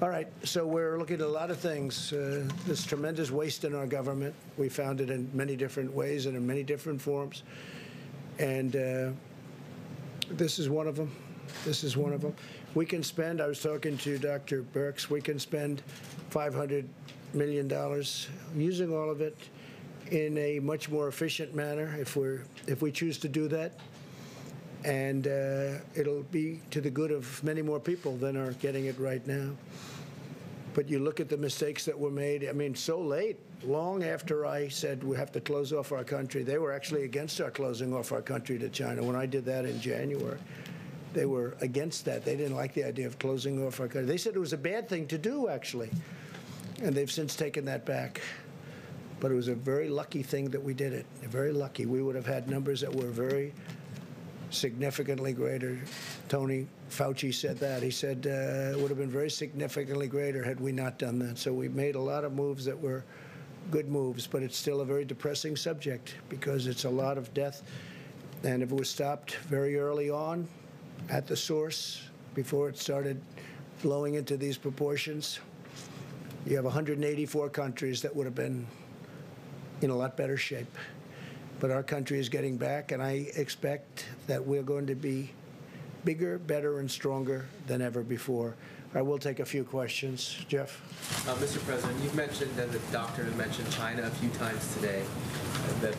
All right, so we're looking at a lot of things. Uh, There's tremendous waste in our government. We found it in many different ways and in many different forms. And uh, this is one of them. This is one of them. We can spend, I was talking to Dr. Birx, we can spend $500 million dollars, using all of it in a much more efficient manner if we're, if we choose to do that. And uh, it'll be to the good of many more people than are getting it right now. But you look at the mistakes that were made, I mean, so late, long after I said we have to close off our country, they were actually against our closing off our country to China. When I did that in January, they were against that. They didn't like the idea of closing off our country. They said it was a bad thing to do, actually. And they've since taken that back. But it was a very lucky thing that we did it. Very lucky. We would have had numbers that were very significantly greater. Tony Fauci said that. He said uh, it would have been very significantly greater had we not done that. So we made a lot of moves that were good moves, but it's still a very depressing subject because it's a lot of death. And if it was stopped very early on at the source before it started blowing into these proportions, you have 184 countries that would have been in a lot better shape. But our country is getting back, and I expect that we're going to be bigger, better, and stronger than ever before. I will take a few questions. Jeff? Uh, Mr. President, you've mentioned, and the doctor mentioned China a few times today, uh, that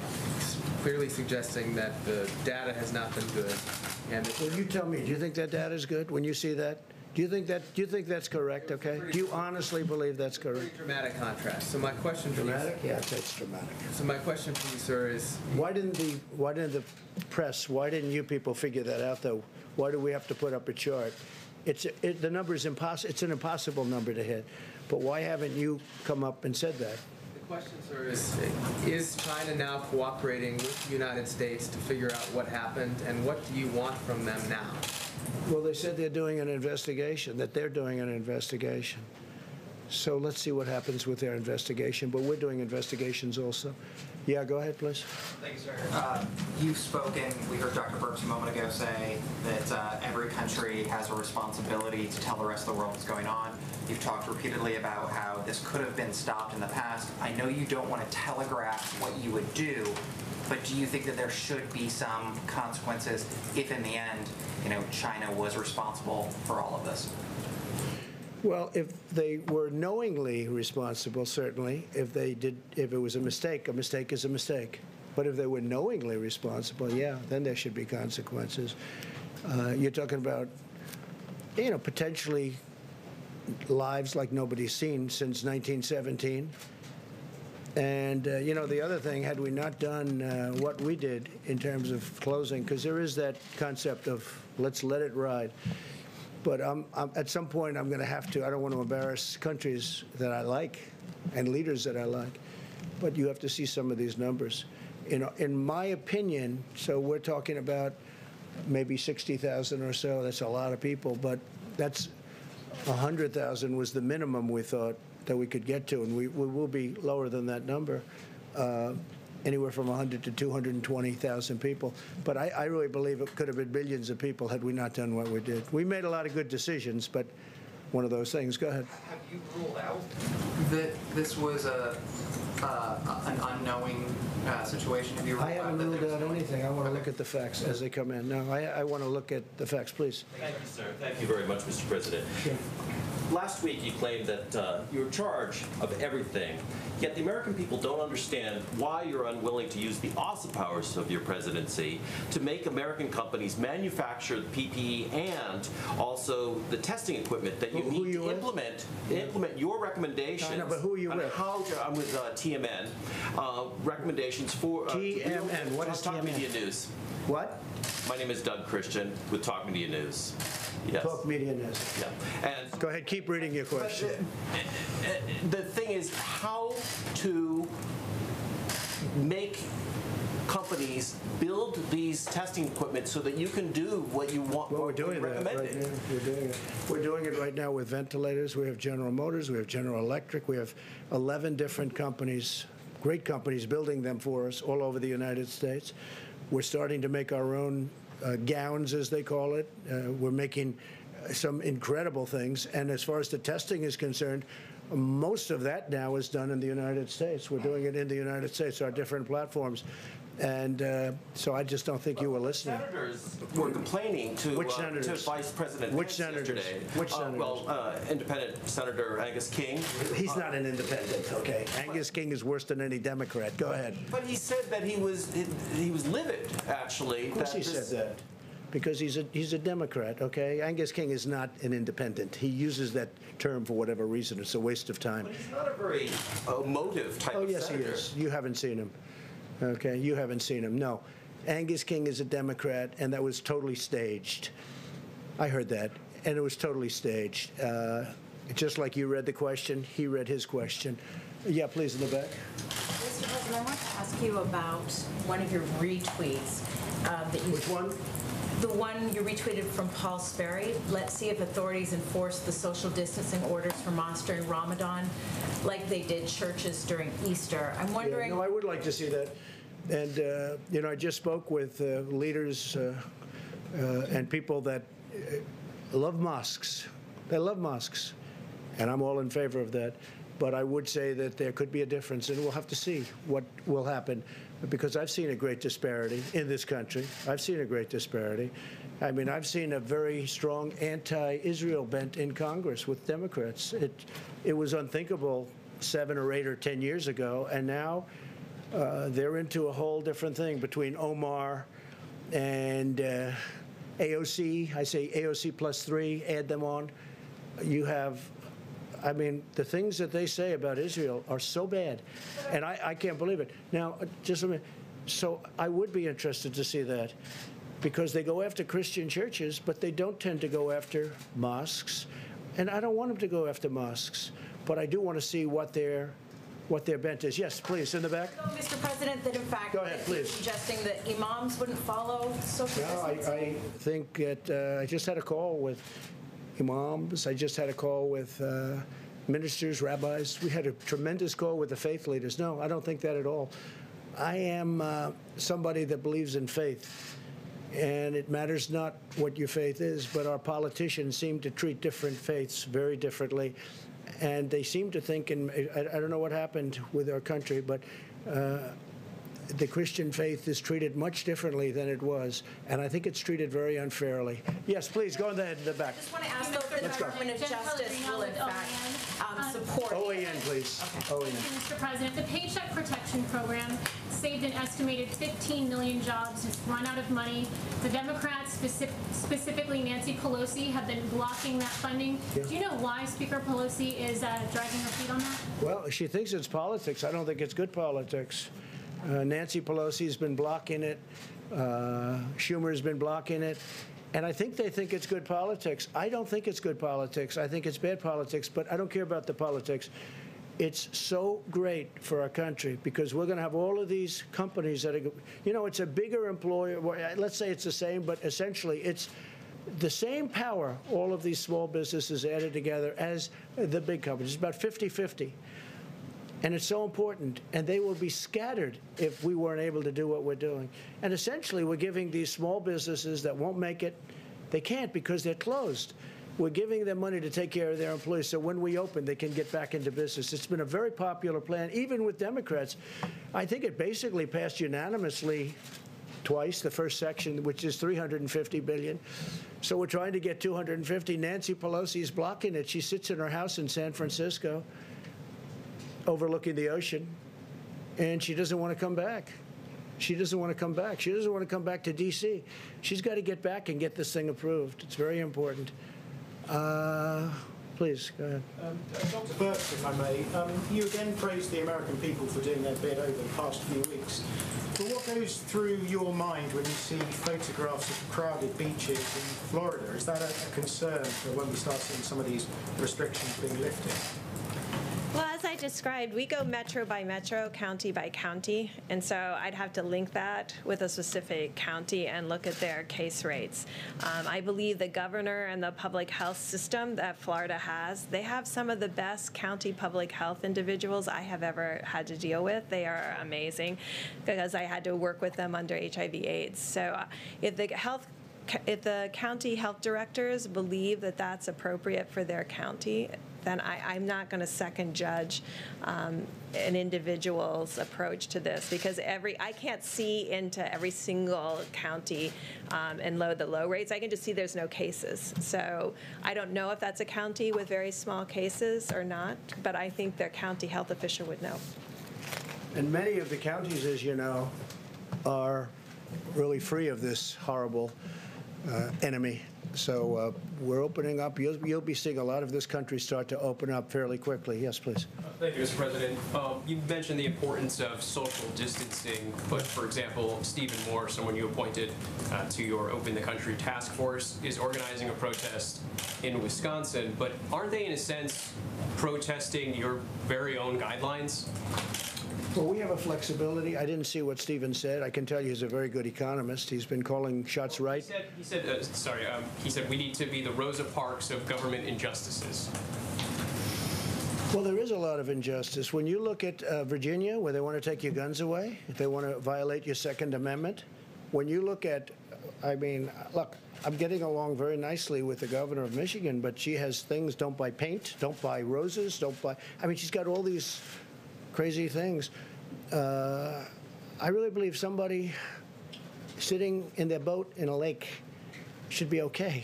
clearly suggesting that the data has not been good. And Well, you tell me, do you think that data is good when you see that? Do you think that, do you think that's correct, okay? Do you honestly believe that's correct? dramatic contrast. So my question for you, Dramatic? Yeah, that's dramatic. so my question for you, sir, is Why didn't the, why didn't the press, why didn't you people figure that out, though? Why do we have to put up a chart? It's, it, the number is impossible, it's an impossible number to hit. But why haven't you come up and said that? The question, sir, is, is China now cooperating with the United States to figure out what happened, and what do you want from them now? Well, they said they're doing an investigation, that they're doing an investigation. So let's see what happens with their investigation, but we're doing investigations also. Yeah, go ahead, please. Thank you, sir. Uh, You've spoken, we heard Dr. Birx a moment ago say that uh, every country has a responsibility to tell the rest of the world what's going on. You've talked repeatedly about how this could have been stopped in the past. I know you don't want to telegraph what you would do, but do you think that there should be some consequences if in the end, you know, China was responsible for all of this? Well, if they were knowingly responsible, certainly. If they did, if it was a mistake, a mistake is a mistake. But if they were knowingly responsible, yeah, then there should be consequences. Uh, you're talking about, you know, potentially lives like nobody's seen since 1917. And, uh, you know, the other thing, had we not done uh, what we did in terms of closing, because there is that concept of let's let it ride. But um, um, at some point, I'm going to have to, I don't want to embarrass countries that I like and leaders that I like, but you have to see some of these numbers. In, in my opinion, so we're talking about maybe 60,000 or so, that's a lot of people, but that's 100,000 was the minimum we thought that we could get to, and we, we will be lower than that number, uh, anywhere from 100 to 220,000 people. But I, I really believe it could have been billions of people had we not done what we did. We made a lot of good decisions, but one of those things. Go ahead. Have you ruled out that this was a, uh, an unknowing uh, situation? Have you I haven't that ruled out anything. I want to look at the facts as they come in. No, I, I want to look at the facts, please. Thank you, sir. Thank you very much, Mr. President. Last week, you claimed that uh, you're in charge of everything, yet the American people don't understand why you're unwilling to use the awesome powers of your presidency to make American companies manufacture the PPE and also the testing equipment that you Who- who need you to with? implement, implement your recommendations. I know, but who are you on with? How to, I'm with uh, TMN, uh, recommendations for. uh, TMN, what is Talk TMN? Media News. What? My name is Doug Christian with Talk Media News. Yes. Talk media news. Yeah. And Go ahead, keep reading your question. the thing is how to make companies build these testing equipment so that you can do what you want Well, we're doing that right now. We're doing it. We're doing it right now with ventilators. We have General Motors, we have General Electric, we have 11 different companies, great companies, building them for us all over the United States. We're starting to make our own uh, gowns, as they call it. Uh, We're making some incredible things. And as far as the testing is concerned, most of that now is done in the United States. We're doing it in the United States, our different platforms. And uh, so I just don't think you were listening. Senators were complaining to, Which uh, senators? to Vice President Which Pence senators? yesterday. Which Uh, Well, uh, independent Senator Angus King. He's not an independent, okay? Angus King is worse than any Democrat. Go ahead. But he said that he was, he was livid, actually. Of course he said that. Because he's a, he's a Democrat, okay? Angus King is not an independent. He uses that term for whatever reason. It's a waste of time. But he's not a very emotive type Oh, of yes, he senator. is. You haven't seen him. Okay, you haven't seen him. No. Angus King is a Democrat, and that was totally staged. I heard that, and it was totally staged. Uh, just like you read the question, he read his question. Yeah, please, in the back. Mr. President, I want to ask you about one of your retweets uh, that you... Which one? The one you retweeted from Paul Sperry. Let's see if authorities enforce the social distancing orders for mosque during Ramadan like they did churches during Easter. I'm Yeah, wondering... no, I would like to see that. And, uh, you know, I just spoke with uh, leaders uh, uh, and people that uh, love mosques. They love mosques. And I'm all in favor of that. But I would say that there could be a difference, and we'll have to see what will happen. Because I've seen a great disparity in this country. I've seen a great disparity. I mean, I've seen a very strong anti-Israel bent in Congress with Democrats. It, it was unthinkable seven or eight or 10 years ago, and now uh, they're into a whole different thing between Omar and uh, AOC. I say AOC plus three, add them on. You have, I mean, the things that they say about Israel are so bad, and I, I can't believe it. Now, uh, just a minute. So I would be interested to see that because they go after Christian churches, but they don't tend to go after mosques. And I don't want them to go after mosques, but I do want to see what their what their bent is. Yes, please, in the back. Mr. President, that in fact... Go ahead, please. Suggesting that imams wouldn't follow social No, I. I think that uh, I just had a call with imams. I just had a call with uh, ministers, rabbis. We had a tremendous call with the faith leaders. No, I don't think that at all. I am uh, somebody that believes in faith. And it matters not what your faith is, but our politicians seem to treat different faiths very differently. And they seem to think, and I, I don't know what happened with our country, but uh, the Christian faith is treated much differently than it was, and I think it's treated very unfairly. Yes, please, go ahead in the back. I just want to ask though if the Let's go. Department of Justice Pellegrino will in fact OAN. um, Uh, support... OAN, please. OAN. Thank you, Mr. President. The Paycheck Protection Program saved an estimated 15 million jobs. It's run out of money. The Democrats, speci- specifically Nancy Pelosi, have been blocking that funding. Yeah. Do you know why Speaker Pelosi is uh, dragging her feet on that? Well, she thinks it's politics. I don't think it's good politics. Uh, Nancy Pelosi's been blocking it. Uh, Schumer's been blocking it. And I think they think it's good politics. I don't think it's good politics. I think it's bad politics, but I don't care about the politics. It's so great for our country because we're going to have all of these companies that are, you know, it's a bigger employer. Let's say it's the same, but essentially it's the same power, all of these small businesses added together as the big companies. It's about 50 50. And it's so important. And they will be scattered if we weren't able to do what we're doing. And essentially, we're giving these small businesses that won't make it, they can't because they're closed. We're giving them money to take care of their employees so when we open, they can get back into business. It's been a very popular plan, even with Democrats. I think it basically passed unanimously twice, the first section, which is 350 billion. So we're trying to get 250. Nancy Pelosi is blocking it. She sits in her house in San Francisco overlooking the ocean, and she doesn't want to come back. She doesn't want to come back. She doesn't want to come back to D.C. She's got to get back and get this thing approved. It's very important. Uh, please, go ahead. Um, Dr. Birx, if I may, um, you again praised the American people for doing their bit over the past few weeks. But what goes through your mind when you see photographs of crowded beaches in Florida? Is that a, a concern for when we start seeing some of these restrictions being lifted? Described, we go metro by metro, county by county, and so I'd have to link that with a specific county and look at their case rates. Um, I believe the governor and the public health system that Florida has, they have some of the best county public health individuals I have ever had to deal with. They are amazing because I had to work with them under HIV/AIDS. So uh, if the health if the county health directors believe that that's appropriate for their county, then I, I'm not going to second judge um, an individual's approach to this because every, I can't see into every single county um, and load the low rates. I can just see there's no cases. So I don't know if that's a county with very small cases or not, but I think their county health official would know. And many of the counties, as you know, are really free of this horrible uh, enemy. So uh, we're opening up. You'll, you'll be seeing a lot of this country start to open up fairly quickly. Yes, please. Thank you, Mr. President. Um, You mentioned the importance of social distancing, but for example, Stephen Moore, someone you appointed uh, to your Open the Country task force, is organizing a protest in Wisconsin, but aren't they in a sense protesting your very own guidelines? Well, we have a flexibility. I didn't see what Stephen said. I can tell you he's a very good economist. He's been calling shots He right. said, he said, uh, sorry, um, he said we need to be the Rosa Parks of government injustices. Well, there is a lot of injustice. When you look at uh, Virginia, where they want to take your guns away, if they want to violate your Second Amendment, when you look at, I mean, look, I'm getting along very nicely with the governor of Michigan, but she has things don't buy paint, don't buy roses, don't buy, I mean, she's got all these crazy things. Uh, I really believe somebody sitting in their boat in a lake should be okay.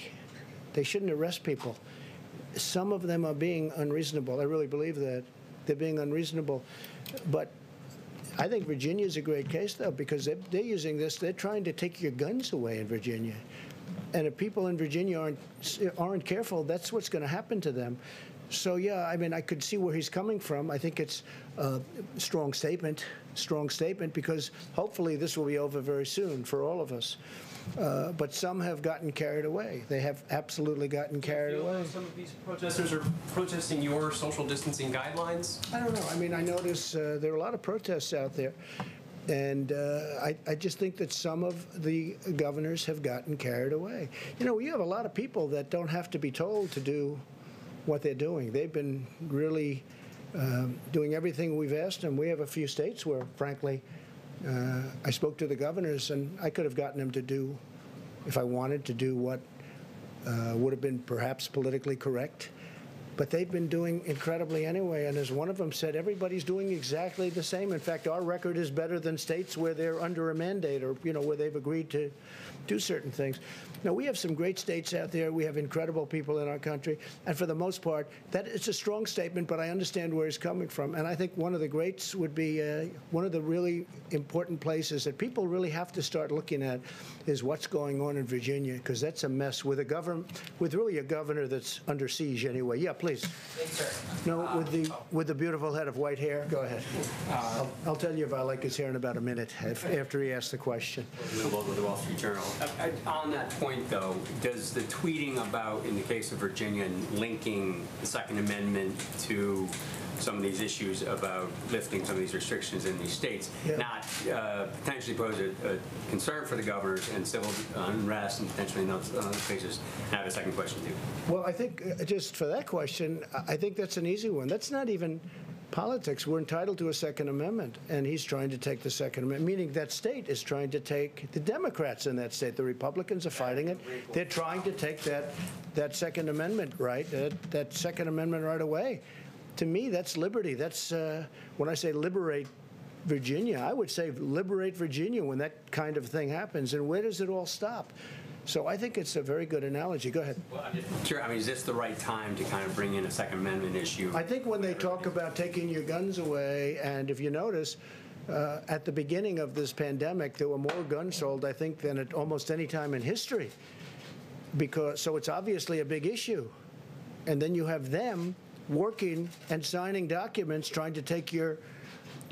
They shouldn't arrest people some of them are being unreasonable. I really believe that. They're being unreasonable. But I think Virginia is a great case, though, because they're, they're using this, they're trying to take your guns away in Virginia. And if people in Virginia aren't, aren't careful, that's what's going to happen to them. So, yeah, I mean, I could see where he's coming from. I think it's a strong statement, strong statement, because hopefully this will be over very soon for all of us. Uh, but some have gotten carried away. They have absolutely gotten carried away. Some of these protesters are protesting your social distancing guidelines. I don't know. I mean, I notice uh, there are a lot of protests out there. And uh, I, I just think that some of the governors have gotten carried away. You know, we have a lot of people that don't have to be told to do what they're doing. They've been really um, doing everything we've asked them. We have a few states where, frankly, uh, I spoke to the governors and I could have gotten them to do, if I wanted to do what uh, would have been perhaps politically correct. But they've been doing incredibly anyway. And as one of them said, everybody's doing exactly the same. In fact, our record is better than states where they're under a mandate or, you know, where they've agreed to do certain things. Now, we have some great states out there. We have incredible people in our country. And for the most part, that it's a strong statement, but I understand where he's coming from. And I think one of the greats would be uh, one of the really important places that people really have to start looking at is what's going on in Virginia, because that's a mess with a government, with really a governor that's under siege anyway. Yeah, please. No, with the with the beautiful head of white hair. Go ahead. I'll, I'll tell you if I like his hair in about a minute if, after he asks the question. Lou Vogel, the Wall Street Journal. Uh, uh, On that point, though, does the tweeting about, in the case of Virginia, linking the Second Amendment to some of these issues about lifting some of these restrictions in these states, Yeah. not uh, potentially pose a a concern for the governors and civil unrest and potentially in those other places? I have a second question, too. Well, I think uh, just for that question, I think that's an easy one. That's not even politics. We're entitled to a Second Amendment, and he's trying to take the Second Amendment, meaning that state is trying to take the Democrats in that state. The Republicans are fighting it. They're trying to take that that Second Amendment right, that, that Second Amendment right away. To me, that's liberty. That's uh, when I say liberate Virginia, I would say liberate Virginia when that kind of thing happens. And where does it all stop? So I think it's a very good analogy. Go ahead. Well, I'm just Sure, I mean, is this the right time to kind of bring in a Second Amendment issue? I think when they talk about taking your guns away, and if you notice, uh, at the beginning of this pandemic, there were more guns sold, I think, than at almost any time in history. Because so it's obviously a big issue, and then you have them working and signing documents trying to take your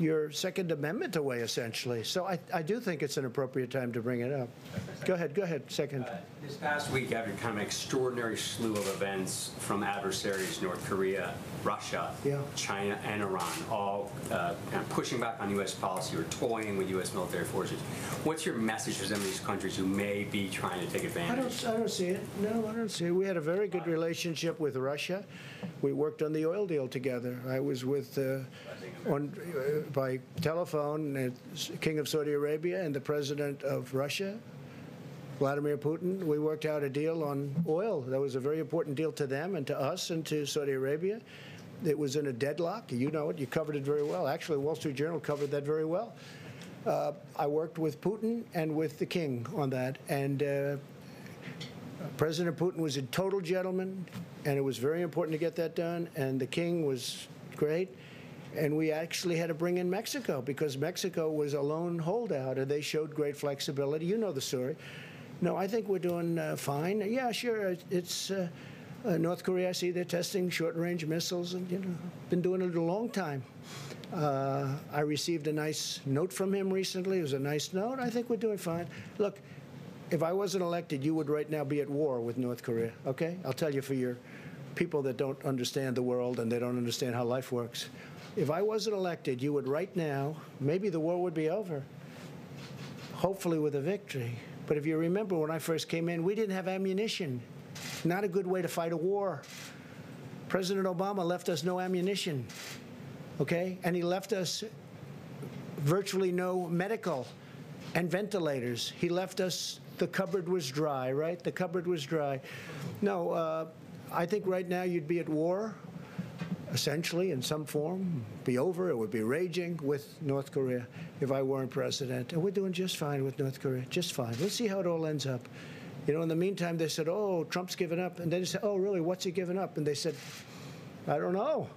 your Second Amendment away, essentially. So I, I do think it's an appropriate time to bring it up. Go ahead. Go ahead. Second. This past week, after kind of an extraordinary slew of events from adversaries, North Korea, Russia, Yeah. China, and Iran, all uh, kind of pushing back on U.S. policy or toying with U.S. military forces. What's your message for some of these countries who may be trying to take advantage? I don't, I don't see it. No, I don't see it. We had a very good relationship with Russia. We worked on the oil deal together. I was with, uh, on, uh, by telephone, uh, King of Saudi Arabia and the President of Russia. Vladimir Putin. We worked out a deal on oil. That was a very important deal to them and to us and to Saudi Arabia. It was in a deadlock. You know it. You covered it very well. Actually, Wall Street Journal covered that very well. Uh, I worked with Putin and with the king on that, and uh, President Putin was a total gentleman, and it was very important to get that done. And the king was great, and we actually had to bring in Mexico because Mexico was a lone holdout, and they showed great flexibility. You know the story. No, I think we're doing uh, fine. Yeah, sure. It's uh, uh, North Korea. I see they're testing short-range missiles, and you know, been doing it a long time. Uh, I received a nice note from him recently. It was a nice note. I think we're doing fine. Look, if I wasn't elected, you would right now be at war with North Korea. Okay, I'll tell you for your people that don't understand the world and they don't understand how life works. If I wasn't elected, you would right now. Maybe the war would be over. Hopefully with a victory. But if you remember when I first came in, we didn't have ammunition. Not a good way to fight a war. President Obama left us no ammunition, okay? And he left us virtually no medical and ventilators. He left us, the cupboard was dry, right? The cupboard was dry. No, uh, I think right now you'd be at war, essentially, in some form, be over, it would be raging with North Korea if I weren't president. And we're doing just fine with North Korea, just fine. Let's see how it all ends up. You know, in the meantime, they said, oh, Trump's given up. And then they said, oh, really, what's he given up? And they said, I don't know.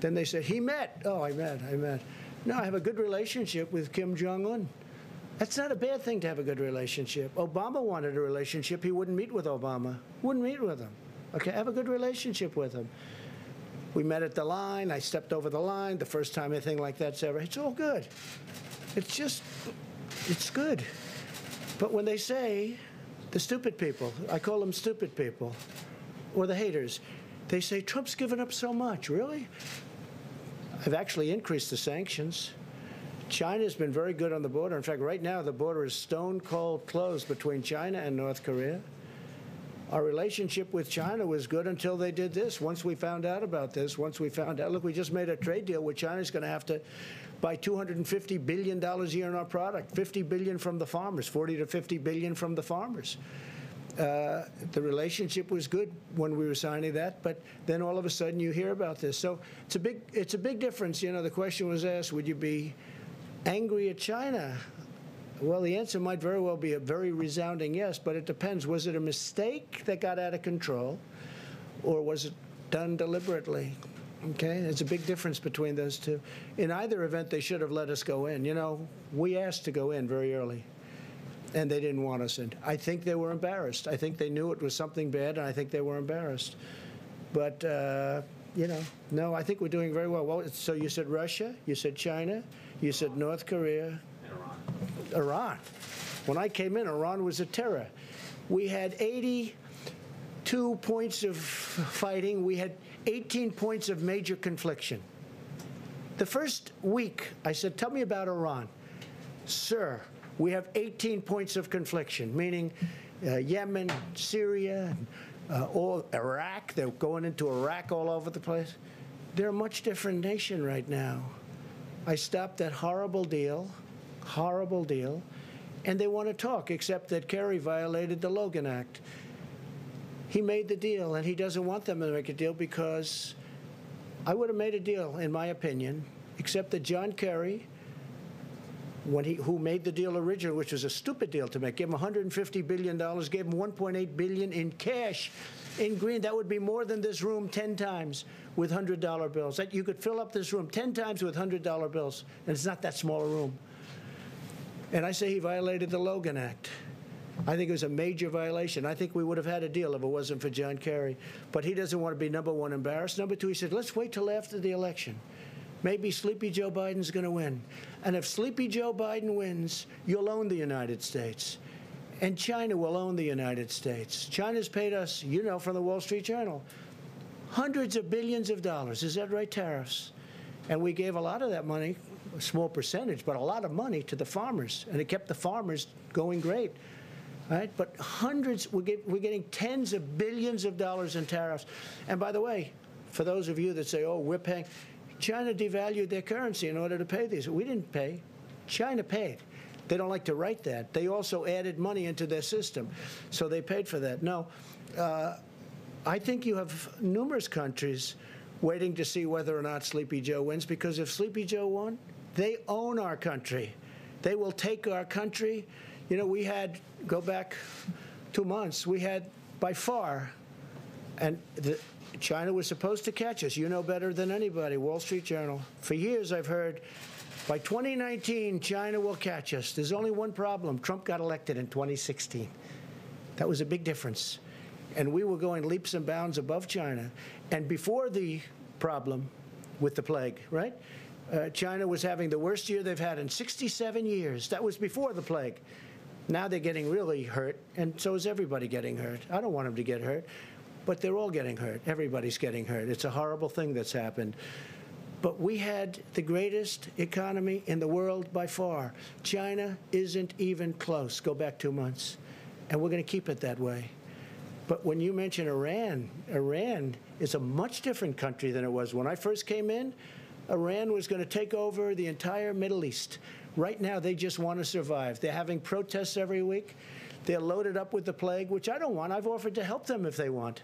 Then they said, he met. Oh, I met, I met. No, I have a good relationship with Kim Jong-un. That's not a bad thing to have a good relationship. Obama wanted a relationship. He wouldn't meet with Obama. Wouldn't meet with him. Okay, have a good relationship with him. We met at the line. I stepped over the line. The first time anything like that's ever. It's all good. It's just, it's good. But when they say, the stupid people, I call them stupid people, or the haters, they say Trump's given up so much. Really? I've actually increased the sanctions. China's been very good on the border. In fact, right now the border is stone cold closed between China and North Korea. Our relationship with China was good until they did this. Once we found out about this, once we found out, look, we just made a trade deal with China's going to have to buy 250 billion dollars a year in our product, 50 billion from the farmers, 40 to 50 billion from the farmers. Uh, the relationship was good when we were signing that, but then all of a sudden you hear about this. So it's a big, it's a big difference. You know, the question was asked, would you be angry at China? Well, the answer might very well be a very resounding yes, but it depends. Was it a mistake that got out of control, or was it done deliberately? Okay, there's a big difference between those two. In either event, they should have let us go in. You know, we asked to go in very early, and they didn't want us in. I think they were embarrassed. I think they knew it was something bad, and I think they were embarrassed. But, uh, you know, no, I think we're doing very well. Well, so you said Russia, you said China, you said North Korea, Iran. When I came in, Iran was a terror. We had 82 points of fighting. We had 18 points of major confliction. The first week, I said, tell me about Iran. Sir, we have 18 points of confliction, meaning uh, Yemen, Syria, uh, all Iraq. They're going into Iraq all over the place. They're a much different nation right now. I stopped that horrible deal, horrible deal, and they want to talk, except that Kerry violated the Logan Act. He made the deal, and he doesn't want them to make a deal because I would have made a deal, in my opinion, except that John Kerry, when he, who made the deal originally, which was a stupid deal to make, gave him 150 billion dollars, gave him 1.8 billion in cash, in green. That would be more than this room 10 times with hundred dollar bills. That you could fill up this room 10 times with hundred dollar bills, and it's not that small a room. And I say he violated the Logan Act. I think it was a major violation. I think we would have had a deal if it wasn't for John Kerry. But he doesn't want to be number one embarrassed. Number two, he said, let's wait till after the election. Maybe Sleepy Joe Biden's going to win. And if Sleepy Joe Biden wins, you'll own the United States. And China will own the United States. China's paid us, you know, from the Wall Street Journal, hundreds of billions of dollars. Is that right? Tariffs. And we gave a lot of that money, a small percentage, but a lot of money to the farmers. And it kept the farmers going great. Right? But hundreds, we're, get, we're getting tens of billions of dollars in tariffs. And by the way, for those of you that say, oh, we're paying, China devalued their currency in order to pay these. We didn't pay. China paid. They don't like to write that. They also added money into their system, so they paid for that. No, uh, I think you have numerous countries waiting to see whether or not Sleepy Joe wins because if Sleepy Joe won, they own our country. They will take our country. You know, we had, go back two months, we had by far, and the, China was supposed to catch us. You know better than anybody, Wall Street Journal. For years I've heard by 2019, China will catch us. There's only one problem Trump got elected in 2016. That was a big difference. And we were going leaps and bounds above China. And before the problem with the plague, right? Uh, China was having the worst year they've had in 67 years. That was before the plague. Now they're getting really hurt, and so is everybody getting hurt. I don't want them to get hurt, but they're all getting hurt. Everybody's getting hurt. It's a horrible thing that's happened. But we had the greatest economy in the world by far. China isn't even close. Go back two months. And we're going to keep it that way. But when you mention Iran, Iran is a much different country than it was. When I first came in, Iran was going to take over the entire Middle East. Right now, they just want to survive. They're having protests every week. They're loaded up with the plague, which I don't want. I've offered to help them if they want.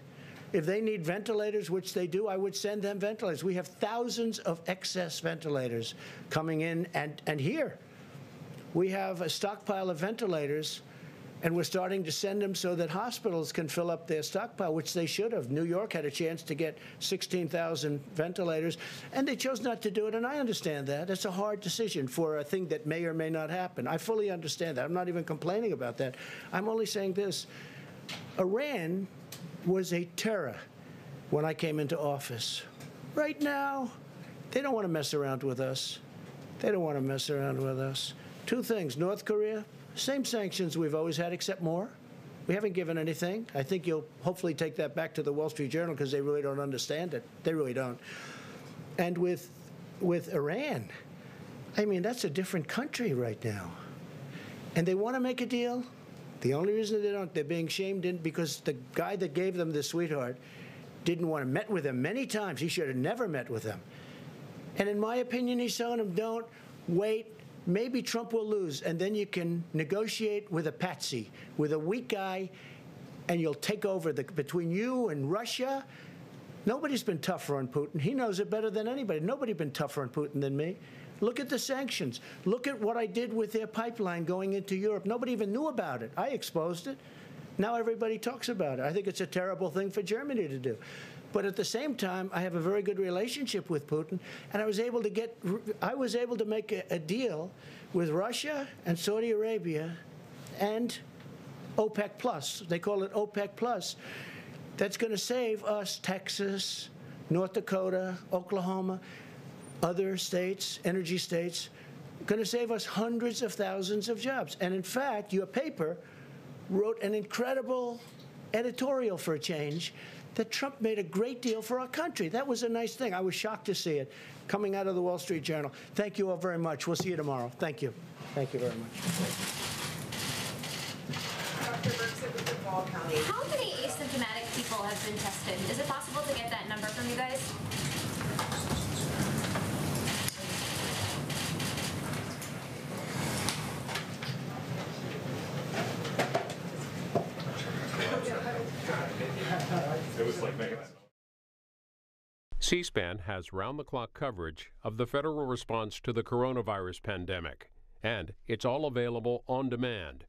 If they need ventilators, which they do, I would send them ventilators. We have thousands of excess ventilators coming in and, and here. We have a stockpile of ventilators and we're starting to send them so that hospitals can fill up their stockpile, which they should have. New York had a chance to get 16,000 ventilators, and they chose not to do it, and I understand that. It's a hard decision for a thing that may or may not happen. I fully understand that. I'm not even complaining about that. I'm only saying this. Iran was a terror when I came into office. Right now, they don't want to mess around with us. They don't want to mess around with us. Two things North Korea, same sanctions we've always had, except more. We haven't given anything. I think you'll hopefully take that back to the Wall Street Journal because they really don't understand it. They really don't. And with with Iran, I mean that's a different country right now. And they want to make a deal. The only reason they don't, they're being shamed in because the guy that gave them the sweetheart didn't want to met with them many times. He should have never met with them. And in my opinion, he's telling them, don't wait maybe Trump will lose, and then you can negotiate with a patsy, with a weak guy, and you'll take over the, between you and Russia. Nobody's been tougher on Putin. He knows it better than anybody. Nobody's been tougher on Putin than me. Look at the sanctions. Look at what I did with their pipeline going into Europe. Nobody even knew about it. I exposed it. Now everybody talks about it. I think it's a terrible thing for Germany to do. But at the same time, I have a very good relationship with Putin, and I was able to get, I was able to make a, a deal with Russia and Saudi Arabia and OPEC Plus. They call it OPEC Plus. That's going to save us Texas, North Dakota, Oklahoma, other states, energy states, going to save us hundreds of thousands of jobs. And in fact, your paper wrote an incredible editorial for a change that Trump made a great deal for our country. That was a nice thing. I was shocked to see it coming out of the Wall Street Journal. Thank you all very much. We'll see you tomorrow. Thank you. Thank you very much. How many asymptomatic people have been tested? Is it possible to get that number from you guys? It was like making C-SPAN has round-the-clock coverage of the federal response to the coronavirus pandemic, and it's all available on demand